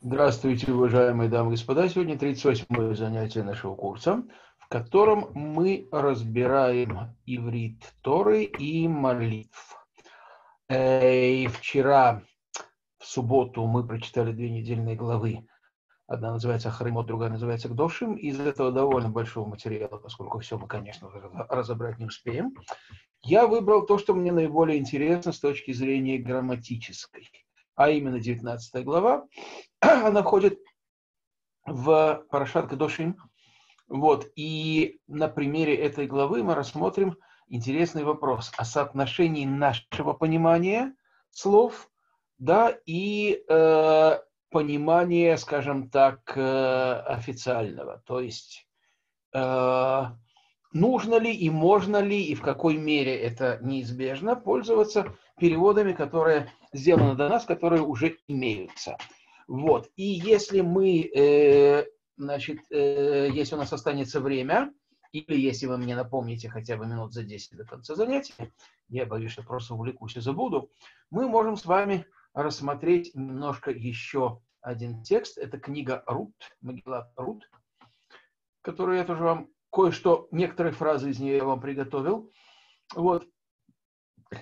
Здравствуйте, уважаемые дамы и господа. Сегодня 38-е занятие нашего курса, в котором мы разбираем иврит Торы и молитв. И вчера, в субботу, мы прочитали две недельные главы. Одна называется Харимот, другая называется Гдошим. Из этого довольно большого материала, поскольку все мы, конечно, разобрать не успеем. Я выбрал то, что мне наиболее интересно с точки зрения грамматической а именно 19 глава, она входит в Парашат Кадошим. Вот, и на примере этой главы мы рассмотрим интересный вопрос о соотношении нашего понимания слов, да, и э, понимания, скажем так, э, официального. То есть э, нужно ли и можно ли, и в какой мере это неизбежно пользоваться переводами, которые сделаны до нас, которые уже имеются. Вот. И если мы, э, значит, э, если у нас останется время, или если вы мне напомните хотя бы минут за 10 до конца занятия, я боюсь, что просто увлекусь и забуду, мы можем с вами рассмотреть немножко еще один текст. Это книга Рут, Магилат Рут, которую я тоже вам кое-что, некоторые фразы из нее я вам приготовил. Вот.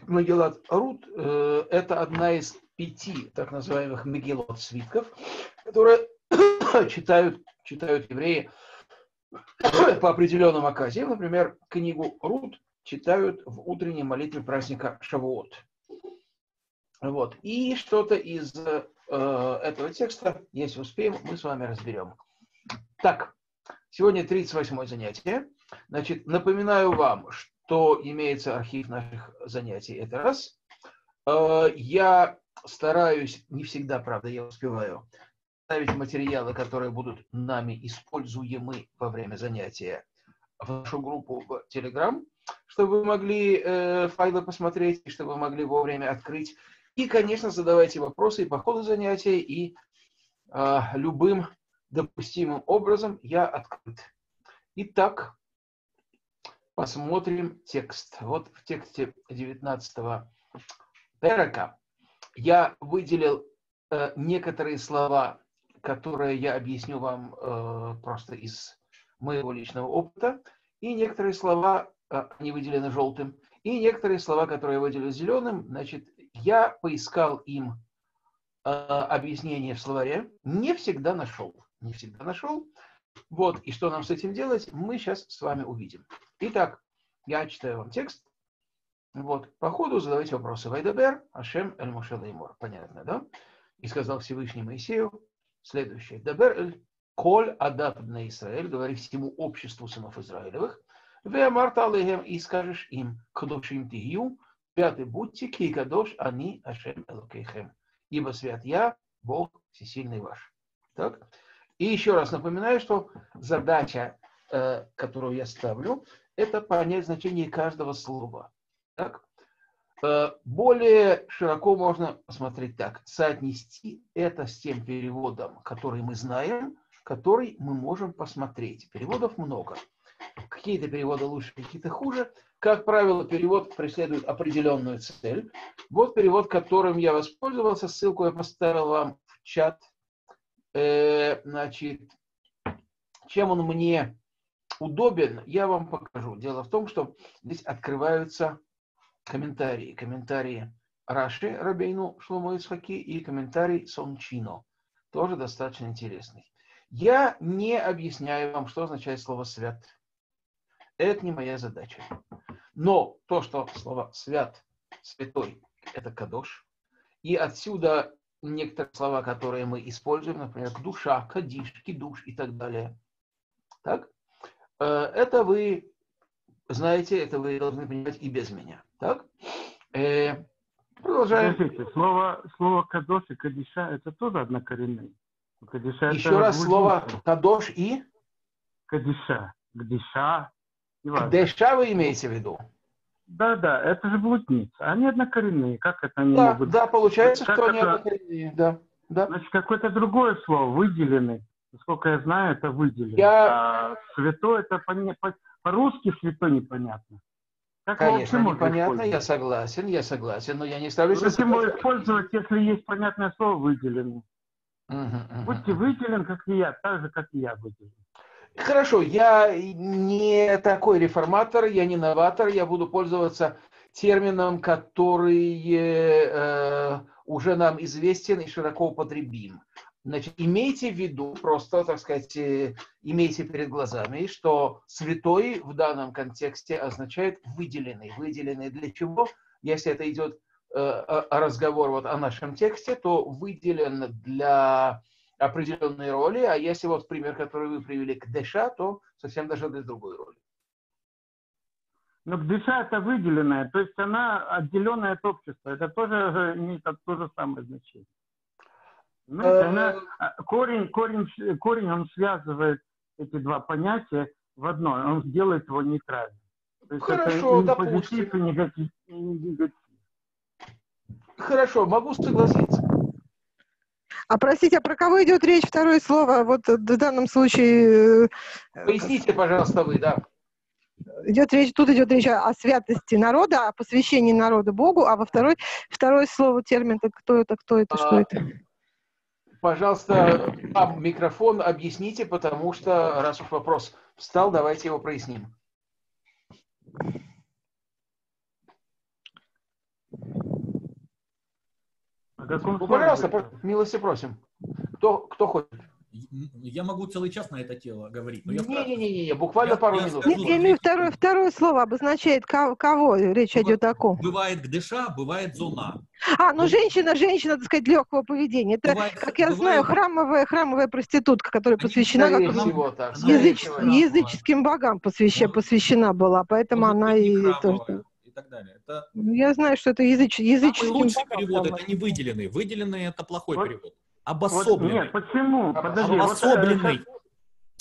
Магеллат Рут э, – это одна из пяти так называемых Мегилот свитков, которые читают, читают евреи по определенным оказиям. Например, книгу Рут читают в утренней молитве праздника Шавуот. Вот. И что-то из э, этого текста, если успеем, мы с вами разберем. Так, сегодня 38 занятие. Значит, напоминаю вам, что то имеется архив наших занятий. Это раз. Э, я стараюсь, не всегда, правда, я успеваю, ставить материалы, которые будут нами используемы во время занятия в нашу группу в Telegram, чтобы вы могли э, файлы посмотреть, и чтобы вы могли вовремя открыть. И, конечно, задавайте вопросы и по ходу занятия, и э, любым допустимым образом я открыт. Итак, посмотрим текст. Вот в тексте 19 перека я выделил э, некоторые слова, которые я объясню вам э, просто из моего личного опыта, и некоторые слова, э, они выделены желтым, и некоторые слова, которые я выделил зеленым, значит, я поискал им э, объяснение в словаре, не всегда нашел, не всегда нашел, вот, и что нам с этим делать, мы сейчас с вами увидим. Итак, я читаю вам текст. Вот, по ходу задавайте вопросы. Вайдабер, Ашем, Эль Моше Леймор. Понятно, да? И сказал Всевышний Моисею следующее. Дабер Эль Коль Адат на Израиль, говори всему обществу сынов Израилевых. Ве Марта и скажешь им, Кадошим Тигью, святы будьте, ки кадош они Ашем Элокейхем. Ибо свят я, Бог всесильный ваш. Так? И еще раз напоминаю, что задача, э, которую я ставлю, это понять значение каждого слова. Так? Э, более широко можно посмотреть так. Соотнести это с тем переводом, который мы знаем, который мы можем посмотреть. Переводов много. Какие-то переводы лучше, какие-то хуже. Как правило, перевод преследует определенную цель. Вот перевод, которым я воспользовался. Ссылку я поставил вам в чат Э, значит, чем он мне удобен, я вам покажу. Дело в том, что здесь открываются комментарии. Комментарии Раши Рабейну Шломо Исхаки и комментарий Сончино. Тоже достаточно интересный. Я не объясняю вам, что означает слово «свят». Это не моя задача. Но то, что слово «свят», «святой» – это кадош, и отсюда некоторые слова, которые мы используем, например, душа, кадиш, кидуш и так далее. Так? Э, это вы знаете, это вы должны понимать и без меня. Так? Э, продолжаем. Подождите, слово, слово кадош и кадиша это тоже однокоренные. Кадиша Еще раз слово кадош и? Кадиша. Кадиша. Кадиша вы имеете в виду? Да, да, это же блудницы. Они однокоренные. Как это они да, могут... Да, получается, как что это... они однокоренные, да. да. Значит, какое-то другое слово, выделенный. Насколько я знаю, это выделенный. Я... А святой, это по... по-русски святой непонятно. Как Конечно, непонятно, я согласен, я согласен, но я не ставлю... Зачем его использовать, если есть понятное слово выделенный? Будьте выделен, как и я, так же, как и я выделен. Хорошо, я не такой реформатор, я не новатор, я буду пользоваться термином, который э, уже нам известен и широко употребим. Значит, имейте в виду, просто, так сказать, э, имейте перед глазами, что святой в данном контексте означает выделенный. Выделенный для чего? Если это идет э, разговор вот о нашем тексте, то выделен для определенной роли, а если вот пример, который вы привели к Деша, то совсем даже для другой роли. Но Кдыша это выделенная, то есть она отделенная от общества. Это тоже имеет то же самое значение. Знаете, э, она, а, корень, корень, корень, он связывает эти два понятия в одно, он делает его нейтральным. То есть Хорошо, это позитив, и негатив, и негатив. Хорошо, могу согласиться. А простите, а про кого идет речь второе слово? Вот в данном случае... Э, Поясните, пожалуйста, вы, да. Идет речь, тут идет речь о, святости народа, о посвящении народа Богу, а во второй, второе слово, термин, это кто это, кто это, что а, это? Пожалуйста, вам микрофон объясните, потому что, раз уж вопрос встал, давайте его проясним. Ну, пожалуйста, милости просим. Кто, кто хочет? Я могу целый час на это тело говорить. Не-не-не, буквально я, пару я минут. Скажу, я имею второе, второе слово обозначает кого, кого речь бывает, идет о ком. Бывает гдыша, бывает зона. А, ну женщина, женщина, так сказать, легкого поведения. Это, бывает, как я бывает... знаю, храмовая, храмовая проститутка, которая посвящена как, всего, так, языч, языческим богам посвящена, посвящена была, поэтому она и тоже так далее. Это... Я знаю, что это языч... языческий лучший перевод, это не выделенный. Выделенный это плохой вот, перевод. Обособленный. Вот, нет, почему? Подожди, обособленный. Вот,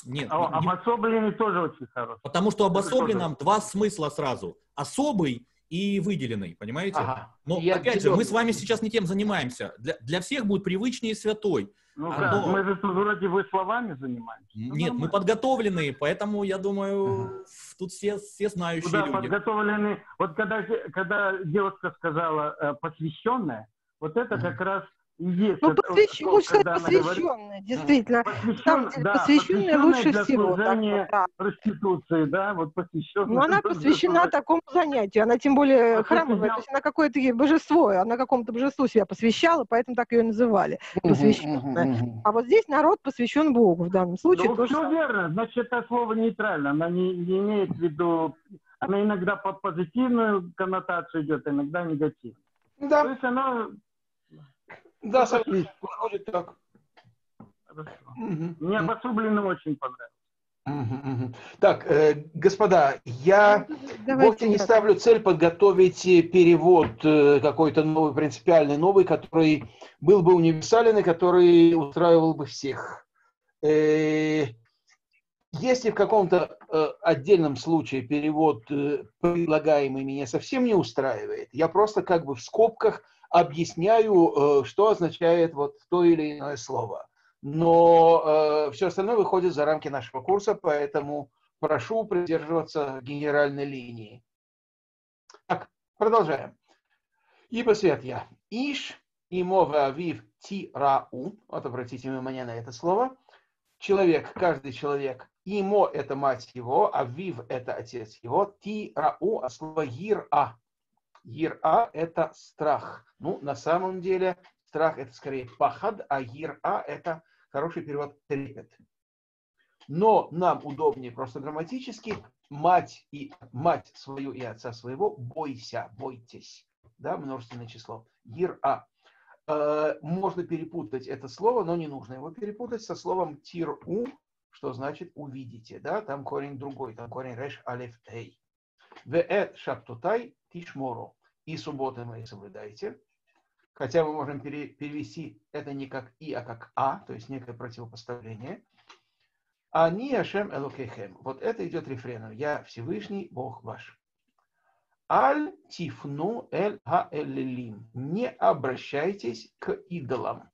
нет, а, обособленный тоже очень хороший. Потому что обособленном два смысла сразу. Особый и выделенный, понимаете? Ага. Но я опять же, мы с вами сейчас не тем занимаемся. Для, для всех будет привычнее святой. Ну а как, мы же тут вроде вы словами занимаемся. Ну, Нет, мы подготовленные, поэтому я думаю, тут все, все знающие ну, да, люди. подготовленные. Вот когда, когда девушка сказала э, посвященная, вот это как раз есть. Ну, посвящ... лучше сказать посвященная, действительно. Посвящен... Да, посвященная лучше для всего. Так, вот, да. проституции, да, вот посвященная. Но она посвящена такому занятию, она тем более храмовая, то есть она какое-то божество, она какому-то божеству себя посвящала, поэтому так ее называли, посвященная. А вот здесь народ посвящен Богу в данном случае. Ну, все верно, значит, это слово нейтрально, она не, не имеет в виду, она иногда под позитивную коннотацию идет, иногда негативную. Да. То есть она да, согласен. Выходит так. Угу. Мне обособленно очень понравилось. Угу, угу. Так, э, господа, я ну, Давайте вовсе не ставлю цель подготовить перевод э, какой-то новый, принципиальный новый, который был бы универсален и который устраивал бы всех. Э, если в каком-то э, отдельном случае перевод э, предлагаемый меня совсем не устраивает, я просто как бы в скобках объясняю, э, что означает вот то или иное слово. Но э, все остальное выходит за рамки нашего курса, поэтому прошу придерживаться генеральной линии. Так, продолжаем. Ибо свет я. Иш и мова авив тирау. Вот обратите внимание на это слово. Человек, каждый человек. Имо – это мать его, а вив – это отец его. Тирау, а слово гир-а Ира – это страх. Ну, на самом деле, страх – это скорее пахад, а ира – это хороший перевод трепет. Но нам удобнее просто грамматически мать и мать свою и отца своего бойся, бойтесь. Да, множественное число. Ира. Э, можно перепутать это слово, но не нужно его перепутать со словом тиру, что значит увидите. Да? Там корень другой, там корень реш алеф эй. Веэт шаптутай тишморо. И субботы мои соблюдайте. Хотя мы можем перевести это не как и, а как а, то есть некое противопоставление. Ани Ашем Элокехем. Вот это идет рефреном. Я Всевышний Бог ваш. Аль тифну эль ха. Не обращайтесь к идолам.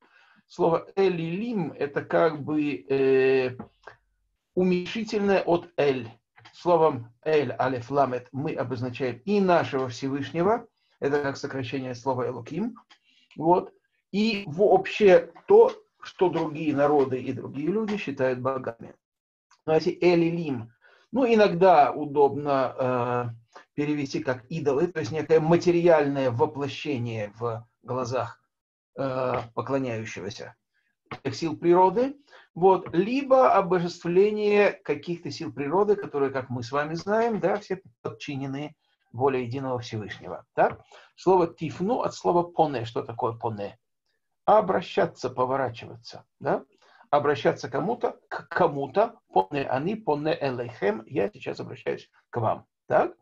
Слово элилим это как бы э, уменьшительное от эль. Словом эль алеф ламет мы обозначаем и нашего Всевышнего, это как сокращение слова Элоким. Вот. И вообще то, что другие народы и другие люди считают богами. Но эти элилим, ну, иногда удобно э, перевести как идолы, то есть некое материальное воплощение в глазах э, поклоняющегося сил природы, вот, либо обожествление каких-то сил природы, которые, как мы с вами знаем, да, все подчинены воле единого Всевышнего. Так? Слово тифну от слова поне. Что такое поне? Обращаться, поворачиваться. Да? Обращаться кому-то, к кому-то. Поне они, поне элейхем. Я сейчас обращаюсь к вам. Так?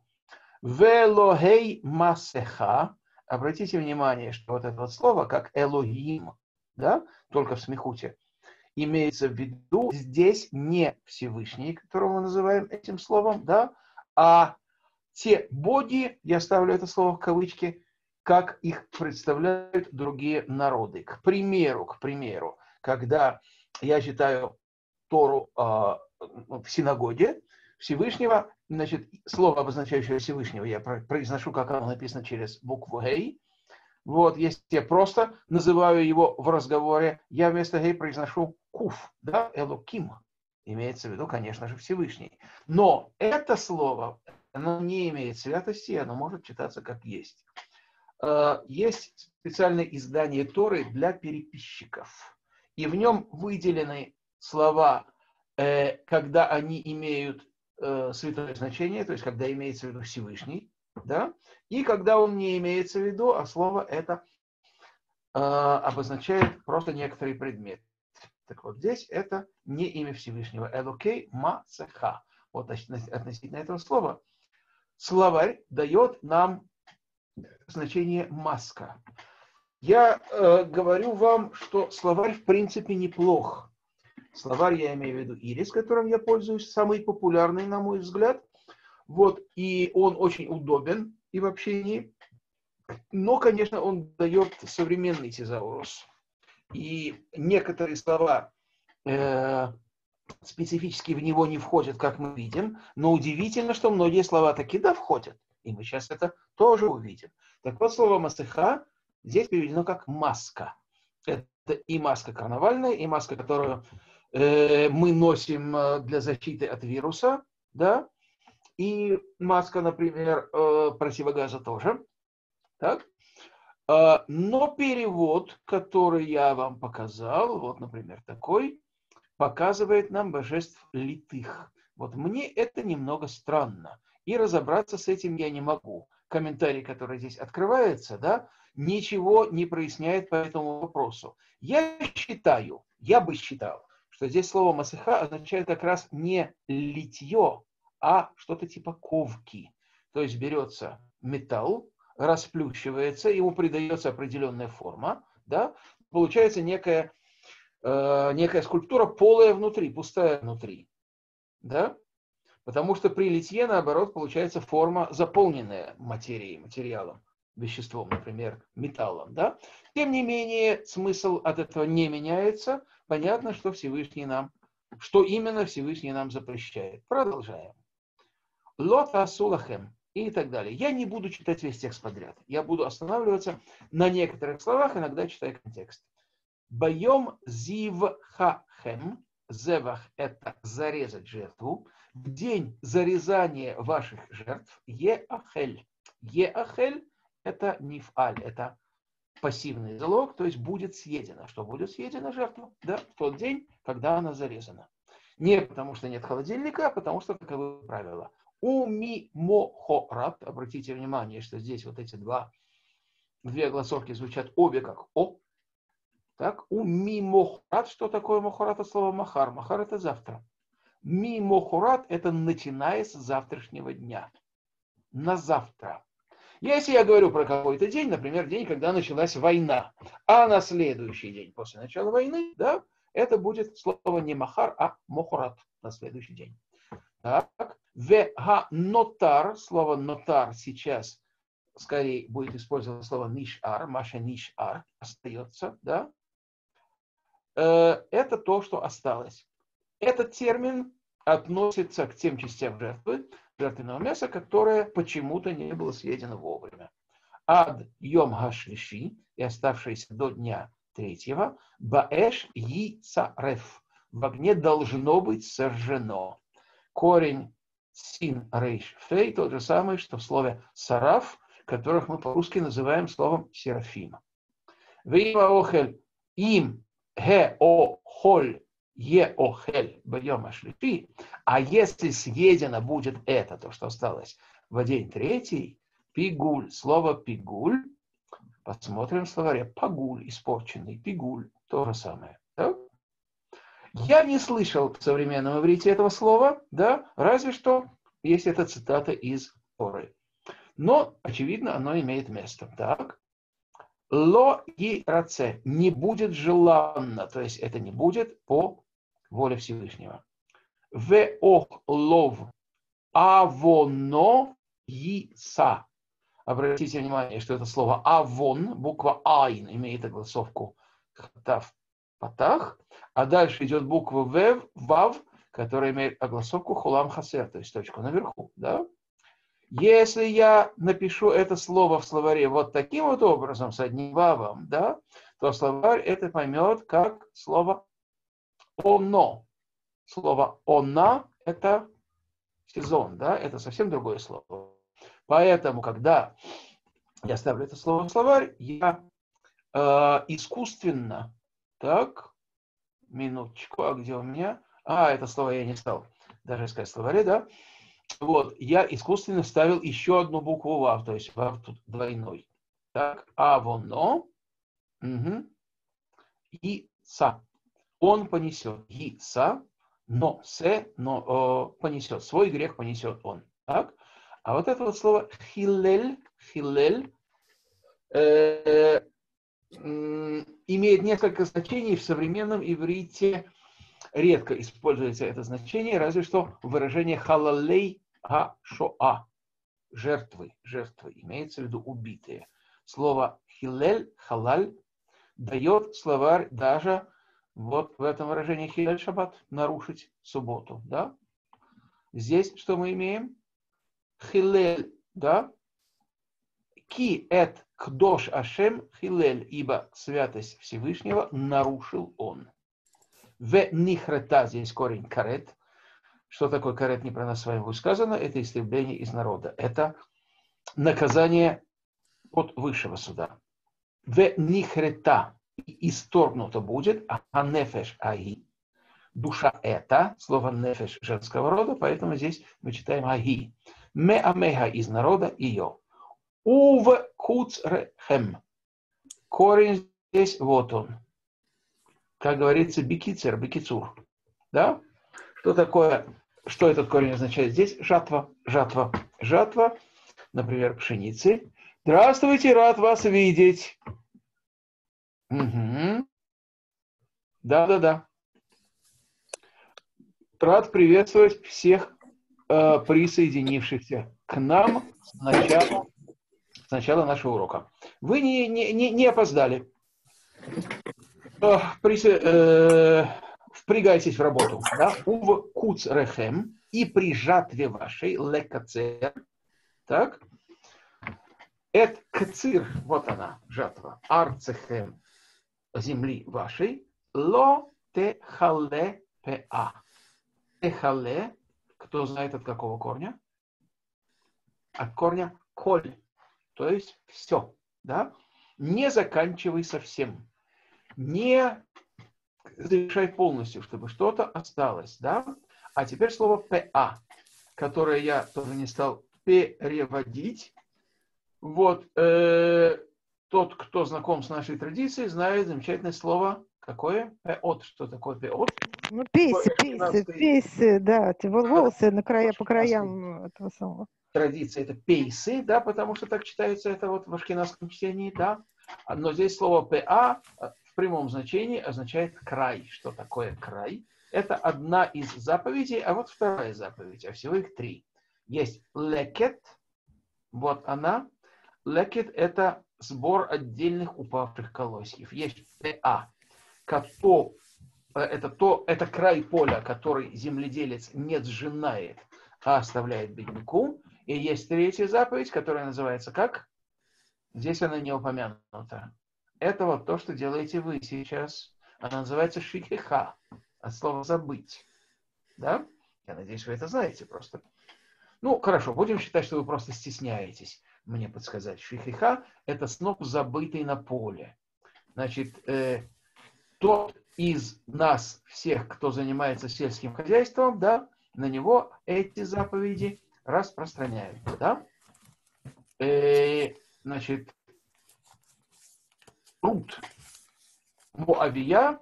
Велохей масеха. Обратите внимание, что вот это вот слово, как Элогим, да, только в смехуте, имеется в виду здесь не Всевышний, которого мы называем этим словом, да, а те боги, я ставлю это слово в кавычки, как их представляют другие народы. К примеру, к примеру, когда я читаю Тору э, в синагоге Всевышнего, значит, слово, обозначающее Всевышнего, я произношу, как оно написано через букву «гей», вот, если я просто называю его в разговоре, я вместо «гей» произношу «куф», да, «элоким». Имеется в виду, конечно же, Всевышний. Но это слово, оно не имеет святости, оно может читаться как есть. Э, есть специальное издание Торы для переписчиков. И в нем выделены слова, э, когда они имеют э, святое значение, то есть когда имеется в виду Всевышний, да, и когда он не имеется в виду, а слово это э, обозначает просто некоторый предмет. Так вот, здесь это не имя Всевышнего. Элокей Мацеха. Вот относительно этого слова. Словарь дает нам значение маска. Я э, говорю вам, что словарь в принципе неплох. Словарь я имею в виду Ирис, которым я пользуюсь, самый популярный, на мой взгляд. Вот, и он очень удобен и в общении. Но, конечно, он дает современный тезаурус. И некоторые слова э, специфически в него не входят, как мы видим, но удивительно, что многие слова таки да входят. И мы сейчас это тоже увидим. Так вот, слово «масыха» здесь переведено как «маска». Это и маска карнавальная, и маска, которую мы носим э, для защиты от вируса, да, и маска, например, э, противогаза тоже. Так? Э, но перевод, который я вам показал, вот, например, такой, показывает нам божеств литых. Вот мне это немного странно. И разобраться с этим я не могу. Комментарий, который здесь открывается, да, ничего не проясняет по этому вопросу. Я считаю, я бы считал, что здесь слово масыха означает как раз не литье, а что-то типа ковки. То есть берется металл, расплющивается, ему придается определенная форма, да, получается некая, э, некая скульптура полая внутри, пустая внутри. Да? Потому что при литье, наоборот, получается форма, заполненная материей, материалом, веществом, например, металлом. Да? Тем не менее, смысл от этого не меняется. Понятно, что Всевышний нам, что именно Всевышний нам запрещает. Продолжаем. Лота Сулахем и так далее. Я не буду читать весь текст подряд. Я буду останавливаться на некоторых словах, иногда читая контекст. Боем зивхахем. Зевах – это зарезать жертву. В день зарезания ваших жертв еахель. Еахель – это нифаль, это пассивный залог, то есть будет съедено. Что будет съедено жертва? Да, в тот день, когда она зарезана. Не потому что нет холодильника, а потому что таковы правила. Умимохорат. Обратите внимание, что здесь вот эти два, две голосовки звучат обе как О. Так, умимохорат. Что такое мохорат от слова махар? Махар это завтра. Мимохорат это начиная с завтрашнего дня. На завтра. Если я говорю про какой-то день, например, день, когда началась война, а на следующий день после начала войны, да, это будет слово не махар, а мохорат на следующий день. Так, в нотар, слово нотар сейчас скорее будет использовано слово нишар, маша нишар, остается, да? Э, это то, что осталось. Этот термин относится к тем частям жертвы, жертвенного мяса, которое почему-то не было съедено вовремя. Ад йом хашлиши и оставшиеся до дня третьего. Баэш и цареф. В огне должно быть сожжено. Корень син рейш фей тот же самый, что в слове сараф, которых мы по-русски называем словом серафим. Вима охель им ге о холь е охель бьем ашлифи, а если съедено будет это, то, что осталось в день третий, пигуль, слово пигуль, посмотрим в словаре, пагуль, испорченный, пигуль, то же самое. Да? Я не слышал в современном иврите этого слова, да, разве что есть эта цитата из Торы. Но, очевидно, оно имеет место. Так. Ло и раце не будет желанно, то есть это не будет по воля Всевышнего. В ох лов авоно иса. Обратите внимание, что это слово авон, буква айн, имеет огласовку хатав патах, а дальше идет буква вев, вав, которая имеет огласовку хулам хасер, то есть точку наверху. Да? Если я напишу это слово в словаре вот таким вот образом, с одним вавом, да, то словарь это поймет как слово оно. Слово она – это сезон, да, это совсем другое слово. Поэтому, когда я ставлю это слово в словарь, я э, искусственно, так, минуточку, а где у меня? А, это слово я не стал даже искать в словаре, да. Вот, я искусственно ставил еще одну букву ВАВ, то есть ВАВ тут двойной. Так, а воно, угу, и СА он понесет. Гиса, но се, но о, понесет. Свой грех понесет он. Так? А вот это вот слово хилель, хилель, э, имеет несколько значений в современном иврите. Редко используется это значение, разве что выражение халалей а шоа. Жертвы, жертвы, имеется в виду убитые. Слово хилель, халаль дает словарь даже вот в этом выражении хилель шаббат – нарушить субботу. Да? Здесь что мы имеем? Хилель, да? Ки эт кдош ашем хилель, ибо святость Всевышнего нарушил он. В нихрета, здесь корень карет. Что такое карет не про нас с вами будет сказано? Это истребление из народа. Это наказание от высшего суда. В нихрета, исторгнуто будет, а нефеш аги. Душа это, слово нефеш женского рода, поэтому здесь мы читаем аги. Ме амеха из народа ее. Ув куцрехем. Корень здесь, вот он. Как говорится, бикицер, бикицур. Да? Что такое, что этот корень означает здесь? Жатва, жатва, жатва, например, пшеницы. Здравствуйте, рад вас видеть. Угу. Да, да, да. Рад приветствовать всех э, присоединившихся к нам с начала, с начала нашего урока. Вы не, не, не, не опоздали. Э, присы, э, впрягайтесь в работу. Да? Ув куц рехем и при жатве вашей лекацер. Так? Эт кцир, вот она, жатва. Арцехем земли вашей, ло техале пеа. Техале, кто знает от какого корня? От корня коль, то есть все, да? Не заканчивай совсем, не завершай полностью, чтобы что-то осталось, да? А теперь слово ПА, которое я тоже не стал переводить. Вот, э, тот, кто знаком с нашей традицией, знает замечательное слово какое? Пеот. Что такое пеот? Ну, пейсы, пейсы, пейсы, да, волосы на края, по краям этого самого. Традиция это пейсы, да, потому что так читается это вот в ашкенадском чтении, да. Но здесь слово ПА в прямом значении означает край. Что такое край? Это одна из заповедей, а вот вторая заповедь, а всего их три. Есть лекет, вот она. Лекет – это сбор отдельных упавших колосьев. Есть ТА, кто, э, это, то, это край поля, который земледелец не сжинает, а оставляет бедняку. И есть третья заповедь, которая называется как? Здесь она не упомянута. это вот то, что делаете вы сейчас. Она называется шикиха, от слова забыть. Да? Я надеюсь, вы это знаете просто. Ну, хорошо, будем считать, что вы просто стесняетесь мне подсказать. Шихиха – это сноп, забытый на поле. Значит, э, тот из нас всех, кто занимается сельским хозяйством, да, на него эти заповеди распространяются, да. Э, значит, труд Муавия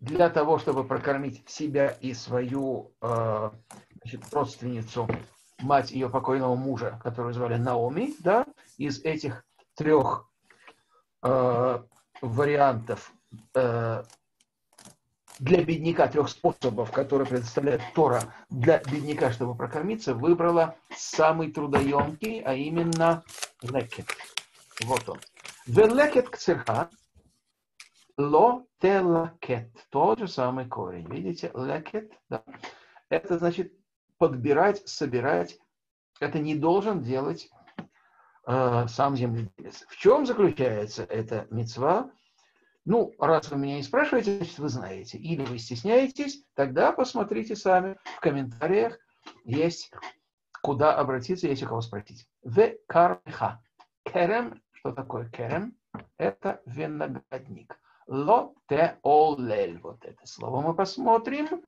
для того, чтобы прокормить себя и свою э, значит, родственницу, мать ее покойного мужа, которую звали Наоми, да, из этих трех э, вариантов э, для бедняка, трех способов, которые предоставляет Тора для бедняка, чтобы прокормиться, выбрала самый трудоемкий, а именно лекет. Вот он. Велекет кцерха, ло телакет. Тот же самый корень. Видите, лекет, да. Это значит подбирать, собирать. Это не должен делать э, сам земледелец. В чем заключается эта мецва? Ну, раз вы меня не спрашиваете, значит, вы знаете. Или вы стесняетесь, тогда посмотрите сами в комментариях. Есть куда обратиться, есть у кого спросить. В карха. Керем, что такое керем? Это виноградник. Ло те олель. Вот это слово мы посмотрим.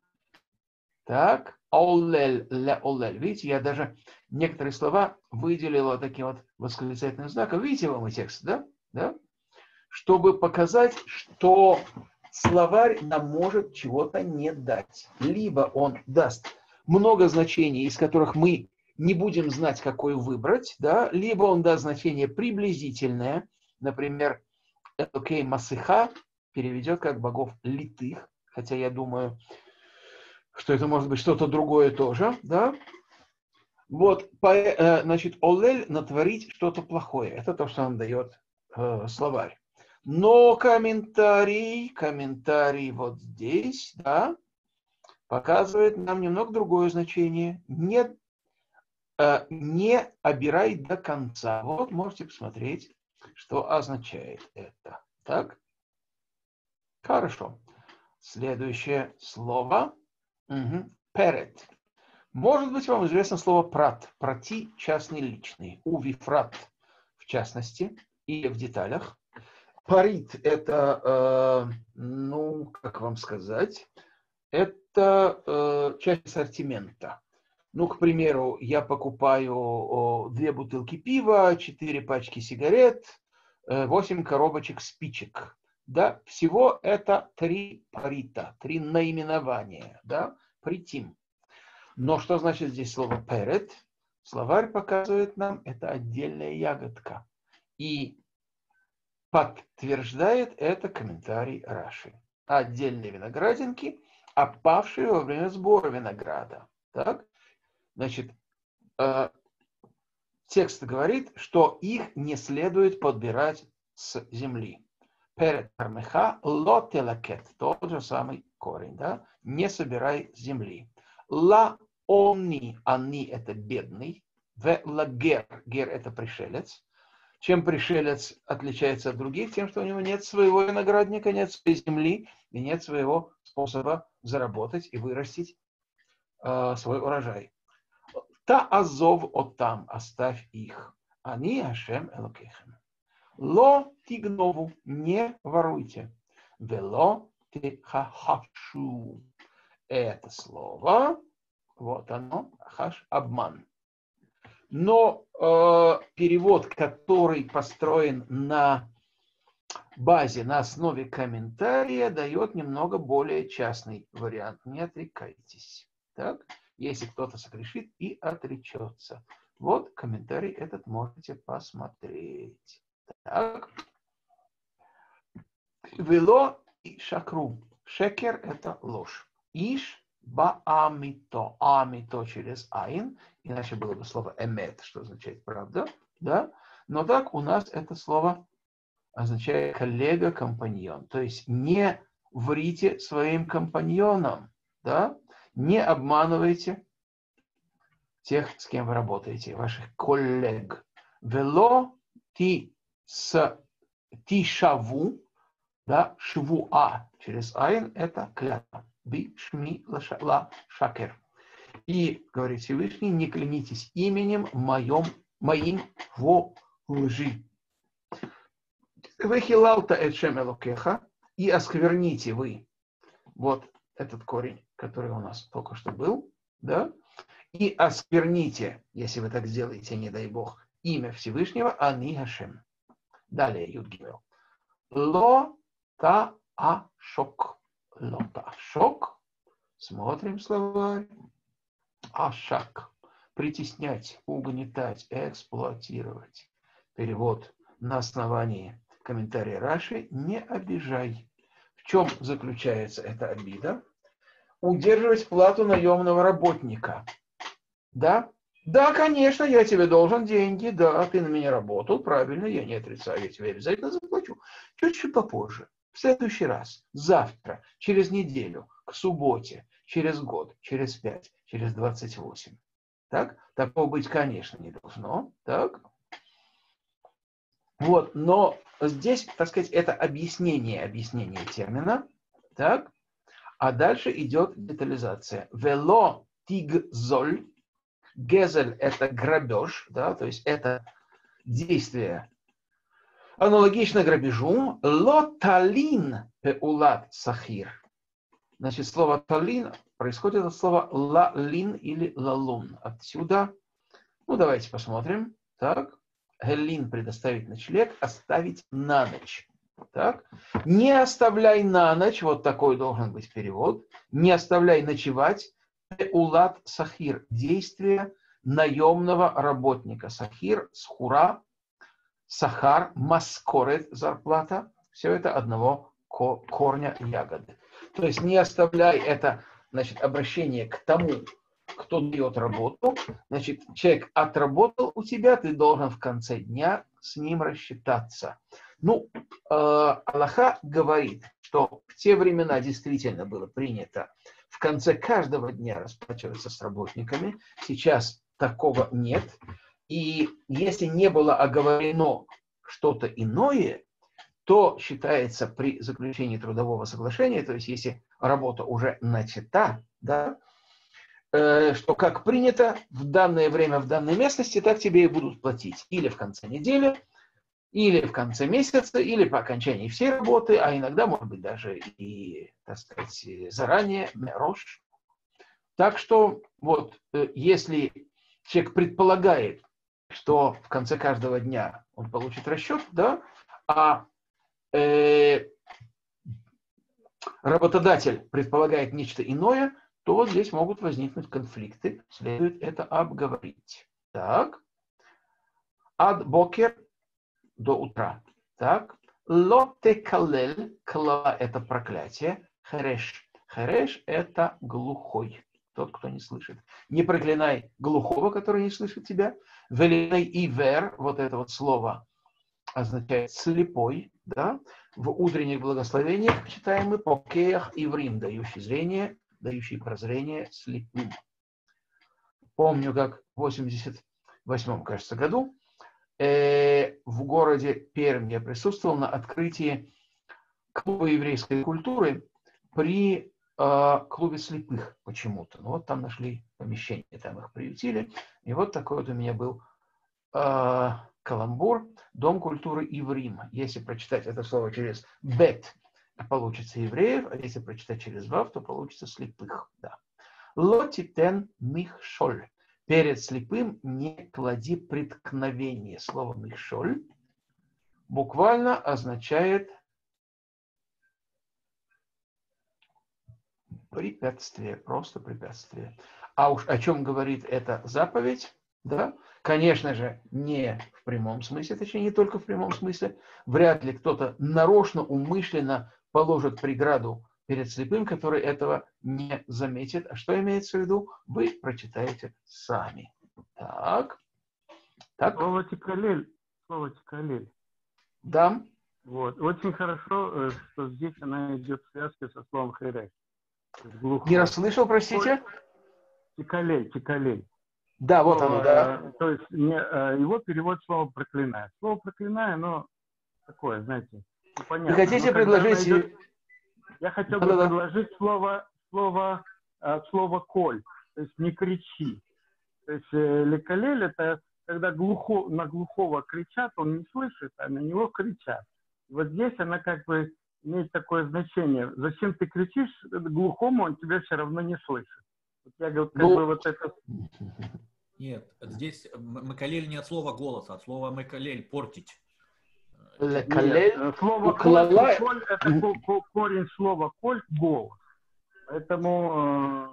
Так, олель, ле олель. Видите, я даже некоторые слова выделил вот таким вот восклицательным знаком. Видите вам и текст, да? Да? Чтобы показать, что словарь нам может чего-то не дать. Либо он даст много значений, из которых мы не будем знать, какое выбрать, да, либо он даст значение приблизительное, например, Элокей Масыха переведет как богов литых, хотя я думаю, что это может быть что-то другое тоже, да. Вот, по, э, значит, Олель натворить что-то плохое. Это то, что нам дает э, словарь. Но комментарий, комментарий вот здесь, да, показывает нам немного другое значение. Не, э, не обирай до конца. Вот можете посмотреть, что означает это. Так? Хорошо. Следующее слово. Угу. Перед. Может быть, вам известно слово прат. Прати – частный, личный. Увифрат – в частности или в деталях. Парит – это, э, ну, как вам сказать, это э, часть ассортимента. Ну, к примеру, я покупаю о, две бутылки пива, четыре пачки сигарет, э, восемь коробочек спичек да, всего это три парита, три наименования, да, притим. Но что значит здесь слово перед? Словарь показывает нам, это отдельная ягодка. И подтверждает это комментарий Раши. Отдельные виноградинки, опавшие во время сбора винограда. Так? Значит, э, текст говорит, что их не следует подбирать с земли перед армеха лотелакет, тот же самый корень, да, не собирай земли. Ла они, они это бедный, в лагер, гер это пришелец. Чем пришелец отличается от других? Тем, что у него нет своего виноградника, нет своей земли и нет своего способа заработать и вырастить э, свой урожай. Та азов от там, оставь их. Они Ашем Элокехем. Ло тигнову, не воруйте. Вело тихахашу. Это слово, вот оно, хаш, обман. Но э, перевод, который построен на базе, на основе комментария, дает немного более частный вариант. Не отрекайтесь. Так? Если кто-то согрешит и отречется. Вот комментарий этот можете посмотреть. Так. Вело и шакру. Шекер – это ложь. Иш баамито. Амито через айн. Иначе было бы слово эмет, что означает правда. Да? Но так у нас это слово означает коллега, компаньон. То есть не врите своим компаньонам. Да? Не обманывайте тех, с кем вы работаете, ваших коллег. Вело ти с тишаву, да, швуа через айн, это клятва. Би шми ла шакер. И, говорит Всевышний, не клянитесь именем моем, моим во лжи. Вехилалта эдшем элокеха, и оскверните вы. Вот этот корень, который у нас только что был, да, и оскверните, если вы так сделаете, не дай Бог, имя Всевышнего, Ани Хашем. Далее, Юдгимел. Ло та ашок. Ло та ашок. Смотрим словарь. Ашак. Притеснять, угнетать, эксплуатировать. Перевод на основании комментария Раши. Не обижай. В чем заключается эта обида? Удерживать плату наемного работника. Да? Да, конечно, я тебе должен деньги, да, ты на меня работал, правильно, я не отрицаю, я тебе обязательно заплачу. Чуть-чуть попозже, в следующий раз, завтра, через неделю, к субботе, через год, через пять, через двадцать восемь. Так? Такого быть, конечно, не должно. Так? Вот, но здесь, так сказать, это объяснение, объяснение термина. Так? А дальше идет детализация. Вело тигзоль Гезель – это грабеж, да, то есть это действие аналогично грабежу. Лоталин пеулат сахир. Значит, слово талин происходит от слова лалин или лалун. Отсюда, ну давайте посмотрим. Так, Гелин предоставить ночлег, оставить на ночь. Так? Не оставляй на ночь, вот такой должен быть перевод. Не оставляй ночевать, Улат Сахир – действие наемного работника. Сахир, Схура, Сахар, Маскорет – зарплата. Все это одного корня ягоды. То есть не оставляй это значит, обращение к тому, кто дает работу. Значит, человек отработал у тебя, ты должен в конце дня с ним рассчитаться. Ну, э, Аллаха говорит, что в те времена действительно было принято в конце каждого дня расплачиваться с работниками. Сейчас такого нет. И если не было оговорено что-то иное, то считается при заключении трудового соглашения, то есть если работа уже начата, да, э, что как принято в данное время в данной местности, так тебе и будут платить. Или в конце недели, или в конце месяца, или по окончании всей работы, а иногда, может быть, даже и, так сказать, заранее, рош. Так что вот, э, если человек предполагает, что в конце каждого дня он получит расчет, да, а э, работодатель предполагает нечто иное, то здесь могут возникнуть конфликты. Следует это обговорить. Так. Ад бокер до утра. Так? Лоте калель, кла – это проклятие, хереш. Хереш – это глухой, тот, кто не слышит. Не проклинай глухого, который не слышит тебя. Велинай ивер, вот это вот слово означает слепой, да? В утренних благословениях читаем мы покеях иврим, дающий зрение, дающий прозрение слепым. Помню, как в 88 кажется, году в городе Пермь я присутствовал на открытии клуба еврейской культуры при э, клубе слепых почему-то. Ну вот там нашли помещение, там их приютили. И вот такой вот у меня был э, каламбур, Дом культуры Иврим. Если прочитать это слово через бет, получится евреев, а если прочитать через вав, то получится слепых. Да. Лотитен михшоль перед слепым не клади преткновение. Слово «михшоль» буквально означает препятствие, просто препятствие. А уж о чем говорит эта заповедь, да, конечно же, не в прямом смысле, точнее, не только в прямом смысле. Вряд ли кто-то нарочно, умышленно положит преграду перед слепым, который этого не заметит. А что имеется в виду, вы прочитаете сами. Так. так. Слово тикалель. Слово тикалель. Да. Вот. Очень хорошо, э, что здесь она идет в связке со словом хереш. Не расслышал, простите? Тикалель, тикалель. Да, вот оно, да. Э, то есть э, его перевод слово проклиная. Слово проклиная, но такое, знаете, непонятно. Вы хотите предложить... Идет... Я хотел бы предложить слово, слово, э, слово «коль», то есть «не кричи». То есть э, лекалель – это когда глухо, на глухого кричат, он не слышит, а на него кричат. Вот здесь она как бы имеет такое значение. Зачем ты кричишь глухому, он тебя все равно не слышит. Вот я говорю, как ну, бы вот это... Нет, здесь макалель не от слова голос, а от слова макалель – портить. Нет, слово коль, коль, это корень слова коль – голос. Поэтому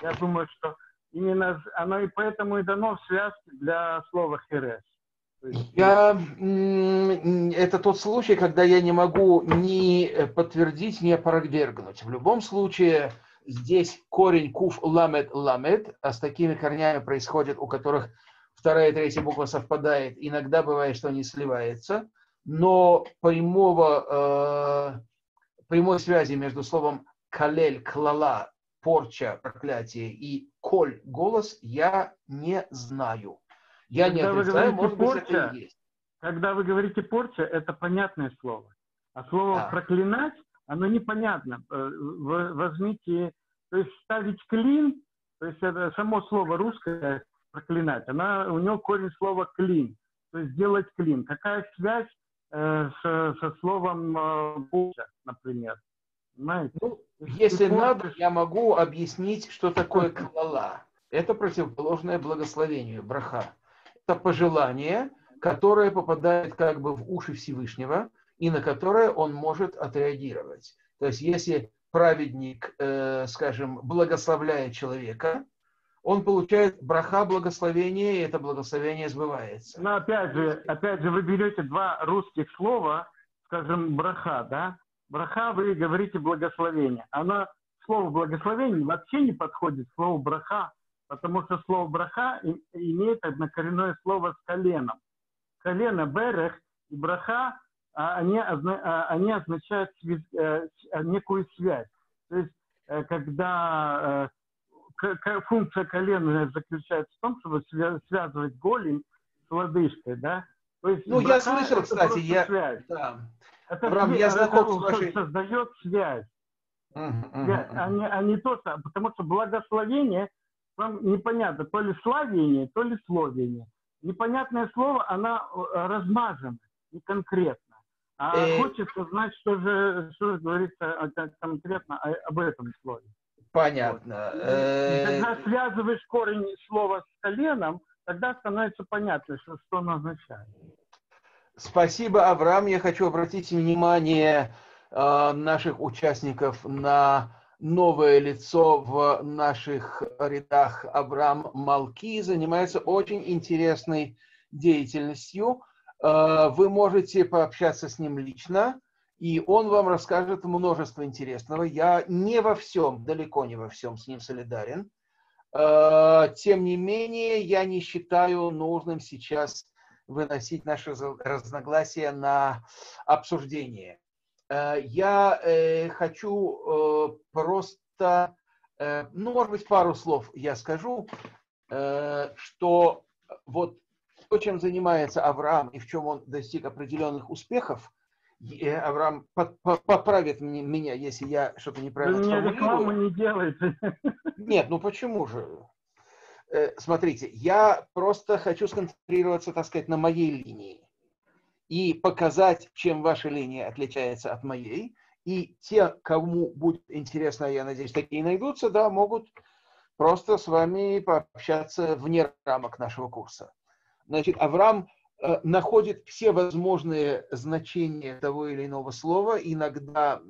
э, я думаю, что именно оно и поэтому и дано в связке для слова херес. Я, это тот случай, когда я не могу ни подтвердить, ни опровергнуть. В любом случае, здесь корень куф ламет ламет, а с такими корнями происходит, у которых вторая и третья буква совпадает. Иногда бывает, что они сливаются, но прямого, э, прямой связи между словом калель, клала, порча, проклятие и коль, голос я не знаю. Я когда не отрицаю, может порча, быть, это и есть. Когда вы говорите порча, это понятное слово. А слово да. проклинать, оно непонятно. Э, возьмите, то есть ставить клин, то есть это само слово русское проклинать, она, у него корень слова клин, то есть делать клин. Какая связь со, со словом э, порча, например? Понимаете? Ну, если надо, я могу объяснить, что такое клала. Это противоположное благословению, браха это пожелание, которое попадает как бы в уши Всевышнего и на которое он может отреагировать. То есть если праведник, э, скажем, благословляет человека, он получает браха благословения, и это благословение сбывается. Но опять же, опять же, вы берете два русских слова, скажем, браха, да? Браха вы говорите благословение. Оно, слово благословение вообще не подходит слову браха, потому что слово браха имеет однокоренное слово с коленом. Колено берех и браха, а, они, а, они означают э, некую связь. То есть, э, когда э, функция колена заключается в том, чтобы связывать голень с лодыжкой, да? То есть ну, я слышал, кстати, я... Связь. Да. Это, Рам, я знаком с вашей... создает связь. Uh-huh, uh-huh. А, не, а не то, потому что благословение – там непонятно, то ли славение, то ли словение. Непонятное слово, она э, размазана, не конкретно. А э... хочется знать, что же, что же говорится конкретно об этом слове. Понятно. Вот. Э... Когда связываешь корень слова с коленом, тогда становится понятно, что, что оно означает. Спасибо, Авраам. Я хочу обратить внимание э, наших участников на новое лицо в наших рядах Абрам Малки, занимается очень интересной деятельностью. Э, вы можете пообщаться с ним лично, и он вам расскажет множество интересного. Я не во всем, далеко не во всем с ним солидарен. Э, тем не менее, я не считаю нужным сейчас выносить наши разногласия на обсуждение. Э, я э, хочу э, просто, ну, может быть, пару слов я скажу, что вот то, чем занимается Авраам и в чем он достиг определенных успехов, Авраам поправит меня, если я что-то неправильно Вы мне рекламу не делаете. Нет, ну почему же? Смотрите, я просто хочу сконцентрироваться, так сказать, на моей линии и показать, чем ваша линия отличается от моей. И те, кому будет интересно, я надеюсь, такие найдутся, да, могут просто с вами пообщаться вне рамок нашего курса. Значит, Авраам э, находит все возможные значения того или иного слова, иногда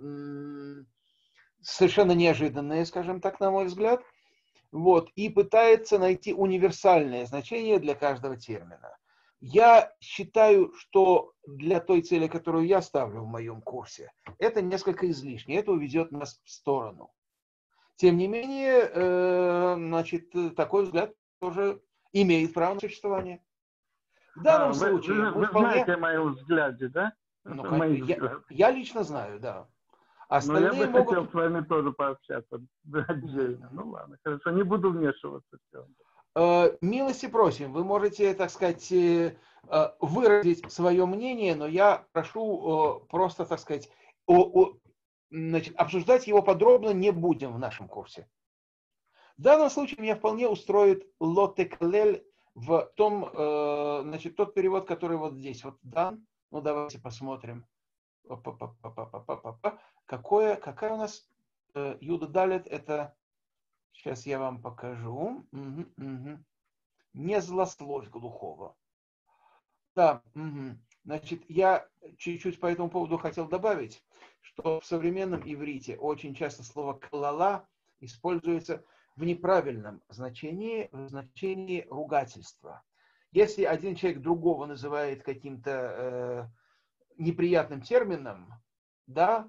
совершенно неожиданные, скажем так, на мой взгляд, вот, и пытается найти универсальное значение для каждого термина. Я считаю, что для той цели, которую я ставлю в моем курсе, это несколько излишне, это уведет нас в сторону. Тем не менее, э, значит, такой взгляд тоже имеет право на существование. В данном а, случае... Вы, вы вполне... знаете о моем взгляде, да? Ну, я, я лично знаю, да. Остальные Но я бы могут... хотел с вами тоже пообщаться отдельно. Ну ладно, хорошо, не буду вмешиваться. Э, милости просим, вы можете, так сказать, э, э, выразить свое мнение, но я прошу просто, так сказать, значит, обсуждать его подробно не будем в нашем курсе. В данном случае меня вполне устроит лотеклель в том, значит, тот перевод, который вот здесь вот дан. Ну, давайте посмотрим. Какое, какая у нас Юда Далит? Это Сейчас я вам покажу. Угу, угу. Не злословь глухого. Да, угу. значит, я чуть-чуть по этому поводу хотел добавить, что в современном иврите очень часто слово «клала» используется в неправильном значении, в значении ругательства. Если один человек другого называет каким-то э, неприятным термином, да,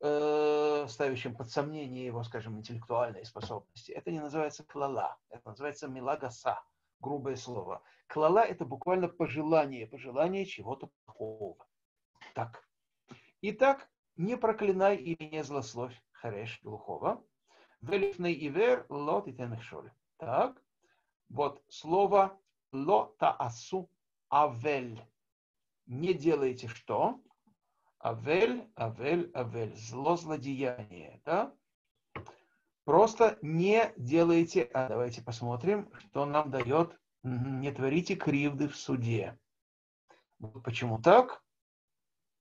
э, ставящим под сомнение его, скажем, интеллектуальные способности. Это не называется клала, это называется милагаса, грубое слово. Клала – это буквально пожелание, пожелание чего-то плохого. Так. Итак, не проклинай или не злословь хареш глухого. Велифней ивер лот и шоль. Так. Вот слово ло таасу авель. Не делайте что? Авель, Авель, Авель. Зло злодеяние. Да? Просто не делайте, а давайте посмотрим, что нам дает не творите кривды в суде. Почему так?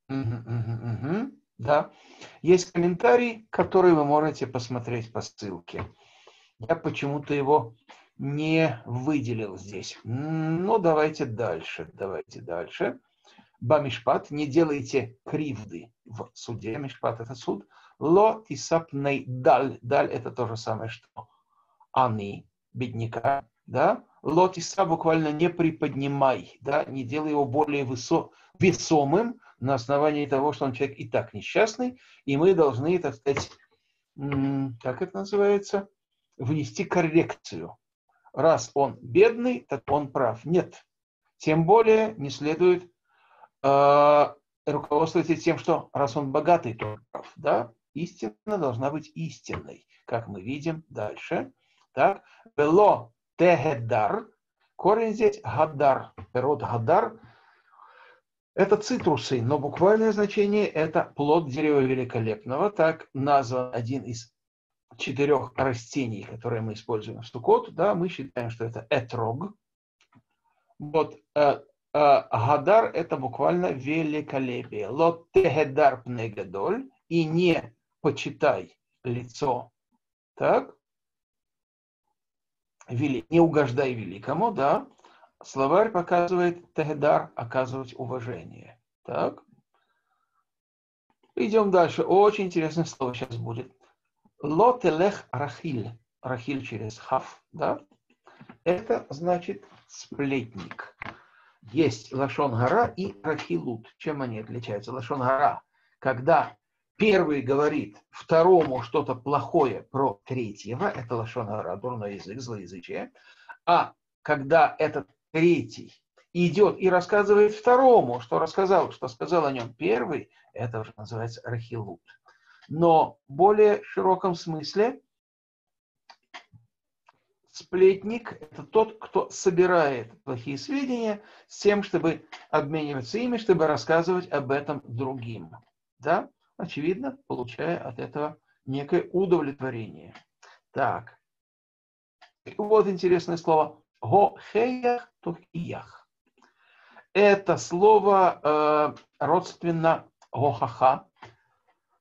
Угу, угу, угу. Да. Есть комментарий, который вы можете посмотреть по ссылке. Я почему-то его не выделил здесь. Ну, давайте дальше. Давайте дальше. Бамишпат, не делайте кривды в суде. Мишпат это суд. Ло и сапней даль. Даль это то же самое, что они, бедняка. Да? Ло тиса буквально не приподнимай, да? не делай его более высо, весомым на основании того, что он человек и так несчастный, и мы должны, так сказать, как это называется, внести коррекцию. Раз он бедный, так он прав. Нет. Тем более не следует э, руководствуйтесь тем, что раз он богатый, то прав. Да? Истина должна быть истинной, как мы видим дальше. Так, вело тегедар, корень здесь гадар, род гадар, это цитрусы, но буквальное значение это плод дерева великолепного. Так назван один из четырех растений, которые мы используем в Стукот. Да, мы считаем, что это этрог. Вот э, Э, Гадар – это буквально великолепие. Лот тегедар пнегадоль – и не почитай лицо. Так? Вели, не угождай великому, да? Словарь показывает тегедар – оказывать уважение. Так? Идем дальше. Очень интересное слово сейчас будет. Лотелех рахиль. Рахиль через хав, да? Это значит сплетник есть лашон гора и рахилут. Чем они отличаются? Лашон гора, когда первый говорит второму что-то плохое про третьего, это лашон гора, дурной язык, злоязычие, а когда этот третий идет и рассказывает второму, что рассказал, что сказал о нем первый, это уже называется рахилут. Но в более широком смысле Сплетник – это тот, кто собирает плохие сведения с тем, чтобы обмениваться ими, чтобы рассказывать об этом другим. Да? Очевидно, получая от этого некое удовлетворение. Так. Вот интересное слово. Го-хеях тухиях. Это слово э, родственно гохаха,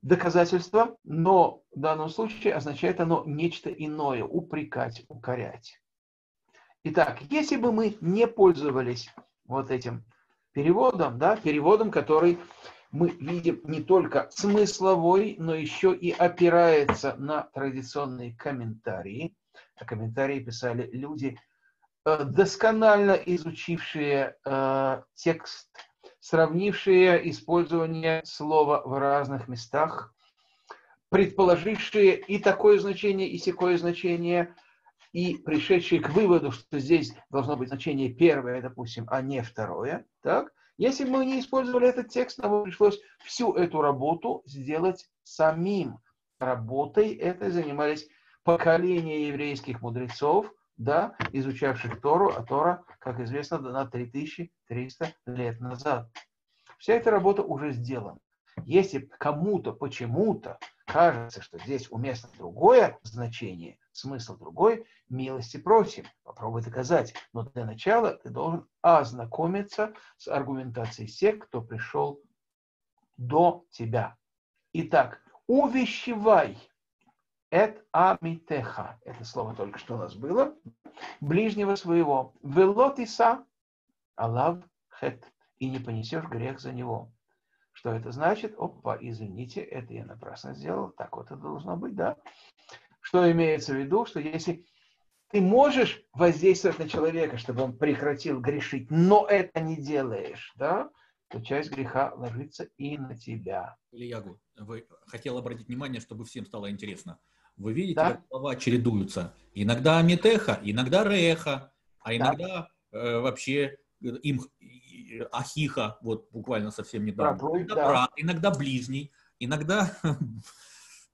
доказательство, но в данном случае означает оно нечто иное, упрекать, укорять. Итак, если бы мы не пользовались вот этим переводом, да, переводом, который мы видим не только смысловой, но еще и опирается на традиционные комментарии. А комментарии писали люди, досконально изучившие э, текст сравнившие использование слова в разных местах, предположившие и такое значение, и секое значение, и пришедшие к выводу, что здесь должно быть значение первое, допустим, а не второе. Так? Если бы мы не использовали этот текст, нам пришлось всю эту работу сделать самим. Работой этой занимались поколения еврейских мудрецов да, изучавших Тору, а Тора, как известно, дана 3300 лет назад. Вся эта работа уже сделана. Если кому-то почему-то кажется, что здесь уместно другое значение, смысл другой, милости просим, попробуй доказать. Но для начала ты должен ознакомиться с аргументацией всех, кто пришел до тебя. Итак, увещевай эт амитеха. Это слово только что у нас было. Ближнего своего. Велотиса алав хет. И не понесешь грех за него. Что это значит? Опа, извините, это я напрасно сделал. Так вот это должно быть, да? Что имеется в виду? Что если ты можешь воздействовать на человека, чтобы он прекратил грешить, но это не делаешь, да, то часть греха ложится и на тебя. Ильягу, вы хотел обратить внимание, чтобы всем стало интересно. Вы видите, да? как слова чередуются. Иногда Амитеха, иногда Реха, а иногда да. э, вообще им Ахиха, вот буквально совсем недавно. Брат, иногда да. брат, иногда ближний, иногда...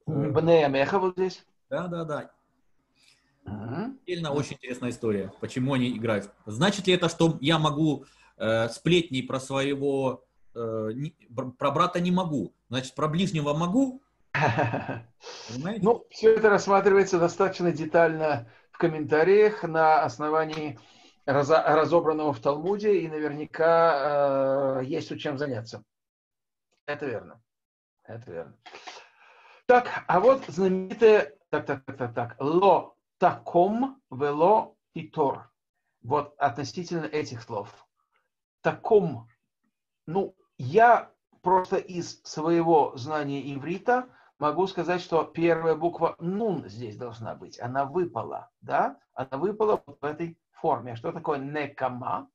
Бнеямеха вот здесь. Да, да, да. Отдельно очень интересная история, почему они играют. Значит ли это, что я могу э, сплетни про своего, э, не, про брата не могу, значит, про ближнего могу? Понимаете? Ну, все это рассматривается достаточно детально в комментариях на основании разобранного в Талмуде, и наверняка э, есть чем заняться. Это верно. Это верно. Так, а вот знаменитое, так, так, так, так, так, ло таком вело титор. Вот относительно этих слов. Таком, ну, я просто из своего знания иврита могу сказать, что первая буква нун здесь должна быть. Она выпала, да? Она выпала в этой форме. Что такое некама?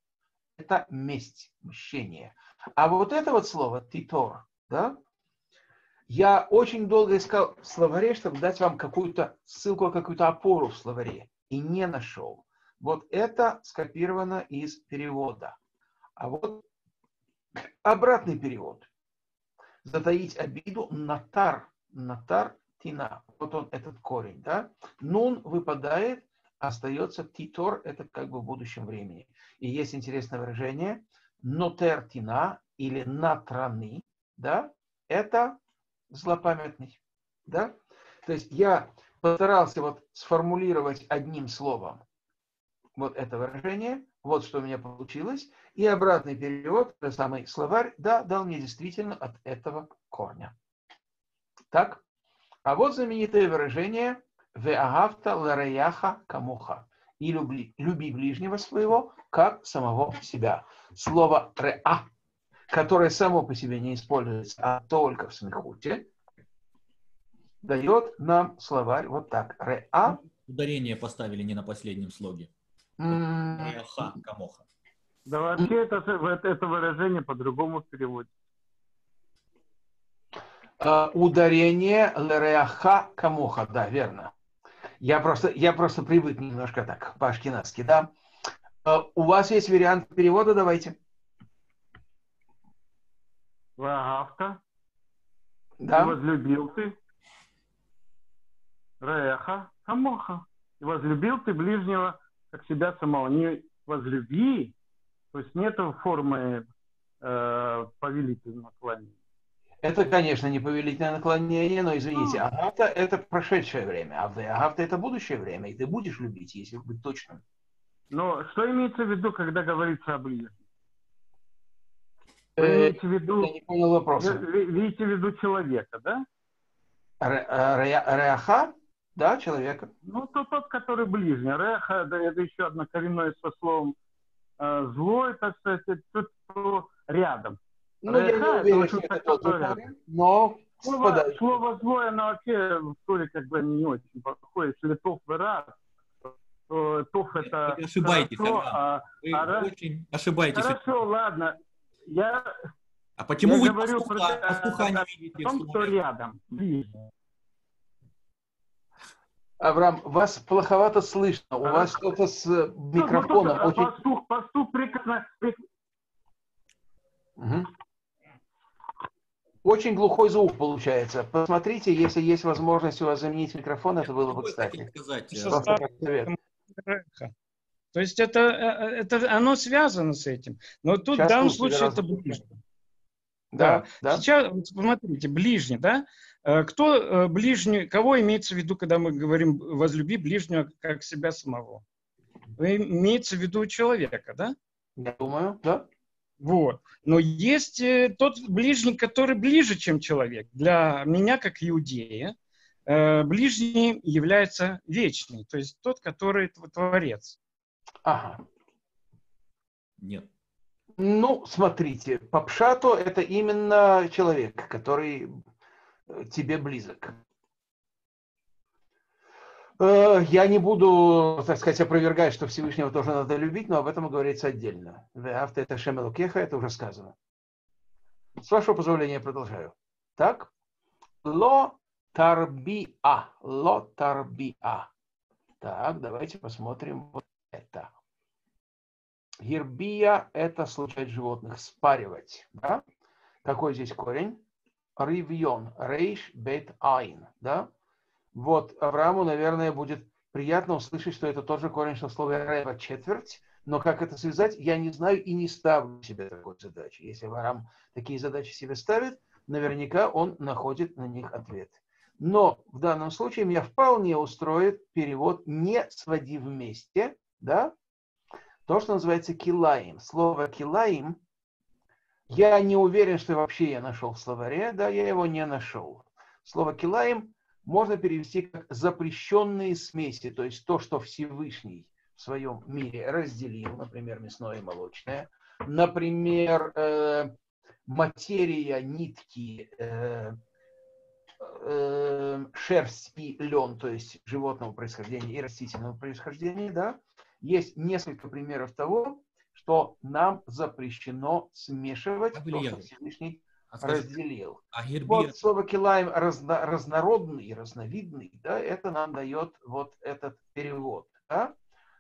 Это месть, мщение. А вот это вот слово титор, да? Я очень долго искал в словаре, чтобы дать вам какую-то ссылку, какую-то опору в словаре, и не нашел. Вот это скопировано из перевода. А вот обратный перевод. Затаить обиду натар, натар тина. Вот он, этот корень, да? Нун выпадает, остается титор, это как бы в будущем времени. И есть интересное выражение, нотертина или натраны, да, это злопамятный, да. То есть я постарался вот сформулировать одним словом вот это выражение, вот что у меня получилось, и обратный перевод, тот самый словарь, да, дал мне действительно от этого корня. Так, а вот знаменитое выражение Веагавта лареяха камуха. И люби, люби ближнего своего, как самого себя. Слово реа, которое само по себе не используется, а только в смехуте, дает нам словарь вот так. Реа. Ударение поставили не на последнем слоге. Реаха камоха. Да вообще это, это выражение по-другому переводится. Uh, ударение лереаха камоха, да, верно. Я просто, я просто привык немножко так, по-ашкенадски, да. А, у вас есть вариант перевода, давайте. Ваагавта. Да. возлюбил ты. Реха хамоха. возлюбил ты ближнего, как себя самого. Не возлюби, то есть нет формы э, повелительного клонения. Это, конечно, не повелительное наклонение, но извините, ну. агавта – это прошедшее время, а агавта – это будущее время, и ты будешь любить, если быть точным. Но что имеется в виду, когда говорится о ближнем? Вы э, имеете в виду... Я не понял вопроса. Вы, вы имеете в виду человека, да? Реаха? Да, человека. Ну, то тот, который ближний. Реха, да, это еще одно коренное со словом э, злой, так сказать, тот, кто рядом. Ну, я не уверен, что это тот но слово, слово злое, оно вообще в Торе как бы не очень подходит. Если тов раз, то тов это Вы ошибаетесь, хорошо, а, Вы а очень ошибаетесь. Хорошо, ладно. Я, а почему я вы говорю пастуха, про, пастуха не видите? Том, что рядом, ближе. Авраам, вас плоховато слышно. У вас что-то с микрофоном. Ну, очень... Пастух, пастух прекрасно... Угу. Очень глухой звук получается. Посмотрите, если есть возможность у вас заменить микрофон, это было бы кстати. Сказать, э. То есть это, э, это оно связано с этим. Но тут Сейчас в данном случае это ближний. Да, да. Сейчас, смотрите, ближний, да? Э, кто э, ближний, кого имеется в виду, когда мы говорим возлюби ближнего как себя самого? Имеется в виду человека, да? Я думаю, да. Вот. Но есть тот ближний, который ближе, чем человек. Для меня, как иудея, ближний является вечный, то есть тот, который творец. Ага. Нет. Ну, смотрите, по пшату это именно человек, который э, тебе близок. Э, я не буду, так сказать, опровергать, что Всевышнего тоже надо любить, но об этом говорится отдельно. Авто это Шемелукеха, это уже сказано. С вашего позволения продолжаю. Так? Ло тарбиа. Ло тарбиа. Так, давайте посмотрим вот это. Гербия – это случать животных, спаривать. Да? Какой здесь корень? Ривьон, рейш, бет, айн. Да? Вот Аврааму, наверное, будет приятно услышать, что это тоже корень, что слово рева четверть, но как это связать, я не знаю и не ставлю себе такой задачи. Если Авраам такие задачи себе ставит, наверняка он находит на них ответ. Но в данном случае меня вполне устроит перевод «не своди вместе», да, то, что называется килаим. Слово килаим, я не уверен, что вообще я нашел в словаре, да, я его не нашел. Слово килаим можно перевести как запрещенные смеси, то есть то, что Всевышний в своем мире разделил, например, мясное и молочное, например, э, материя, нитки, э, э, шерсть и лен, то есть животного происхождения и растительного происхождения, да, есть несколько примеров того, что нам запрещено смешивать то, что Всевышний а разделил. А Вот слово килаем разно, разнородный, разновидный, да, это нам дает вот этот перевод. Да?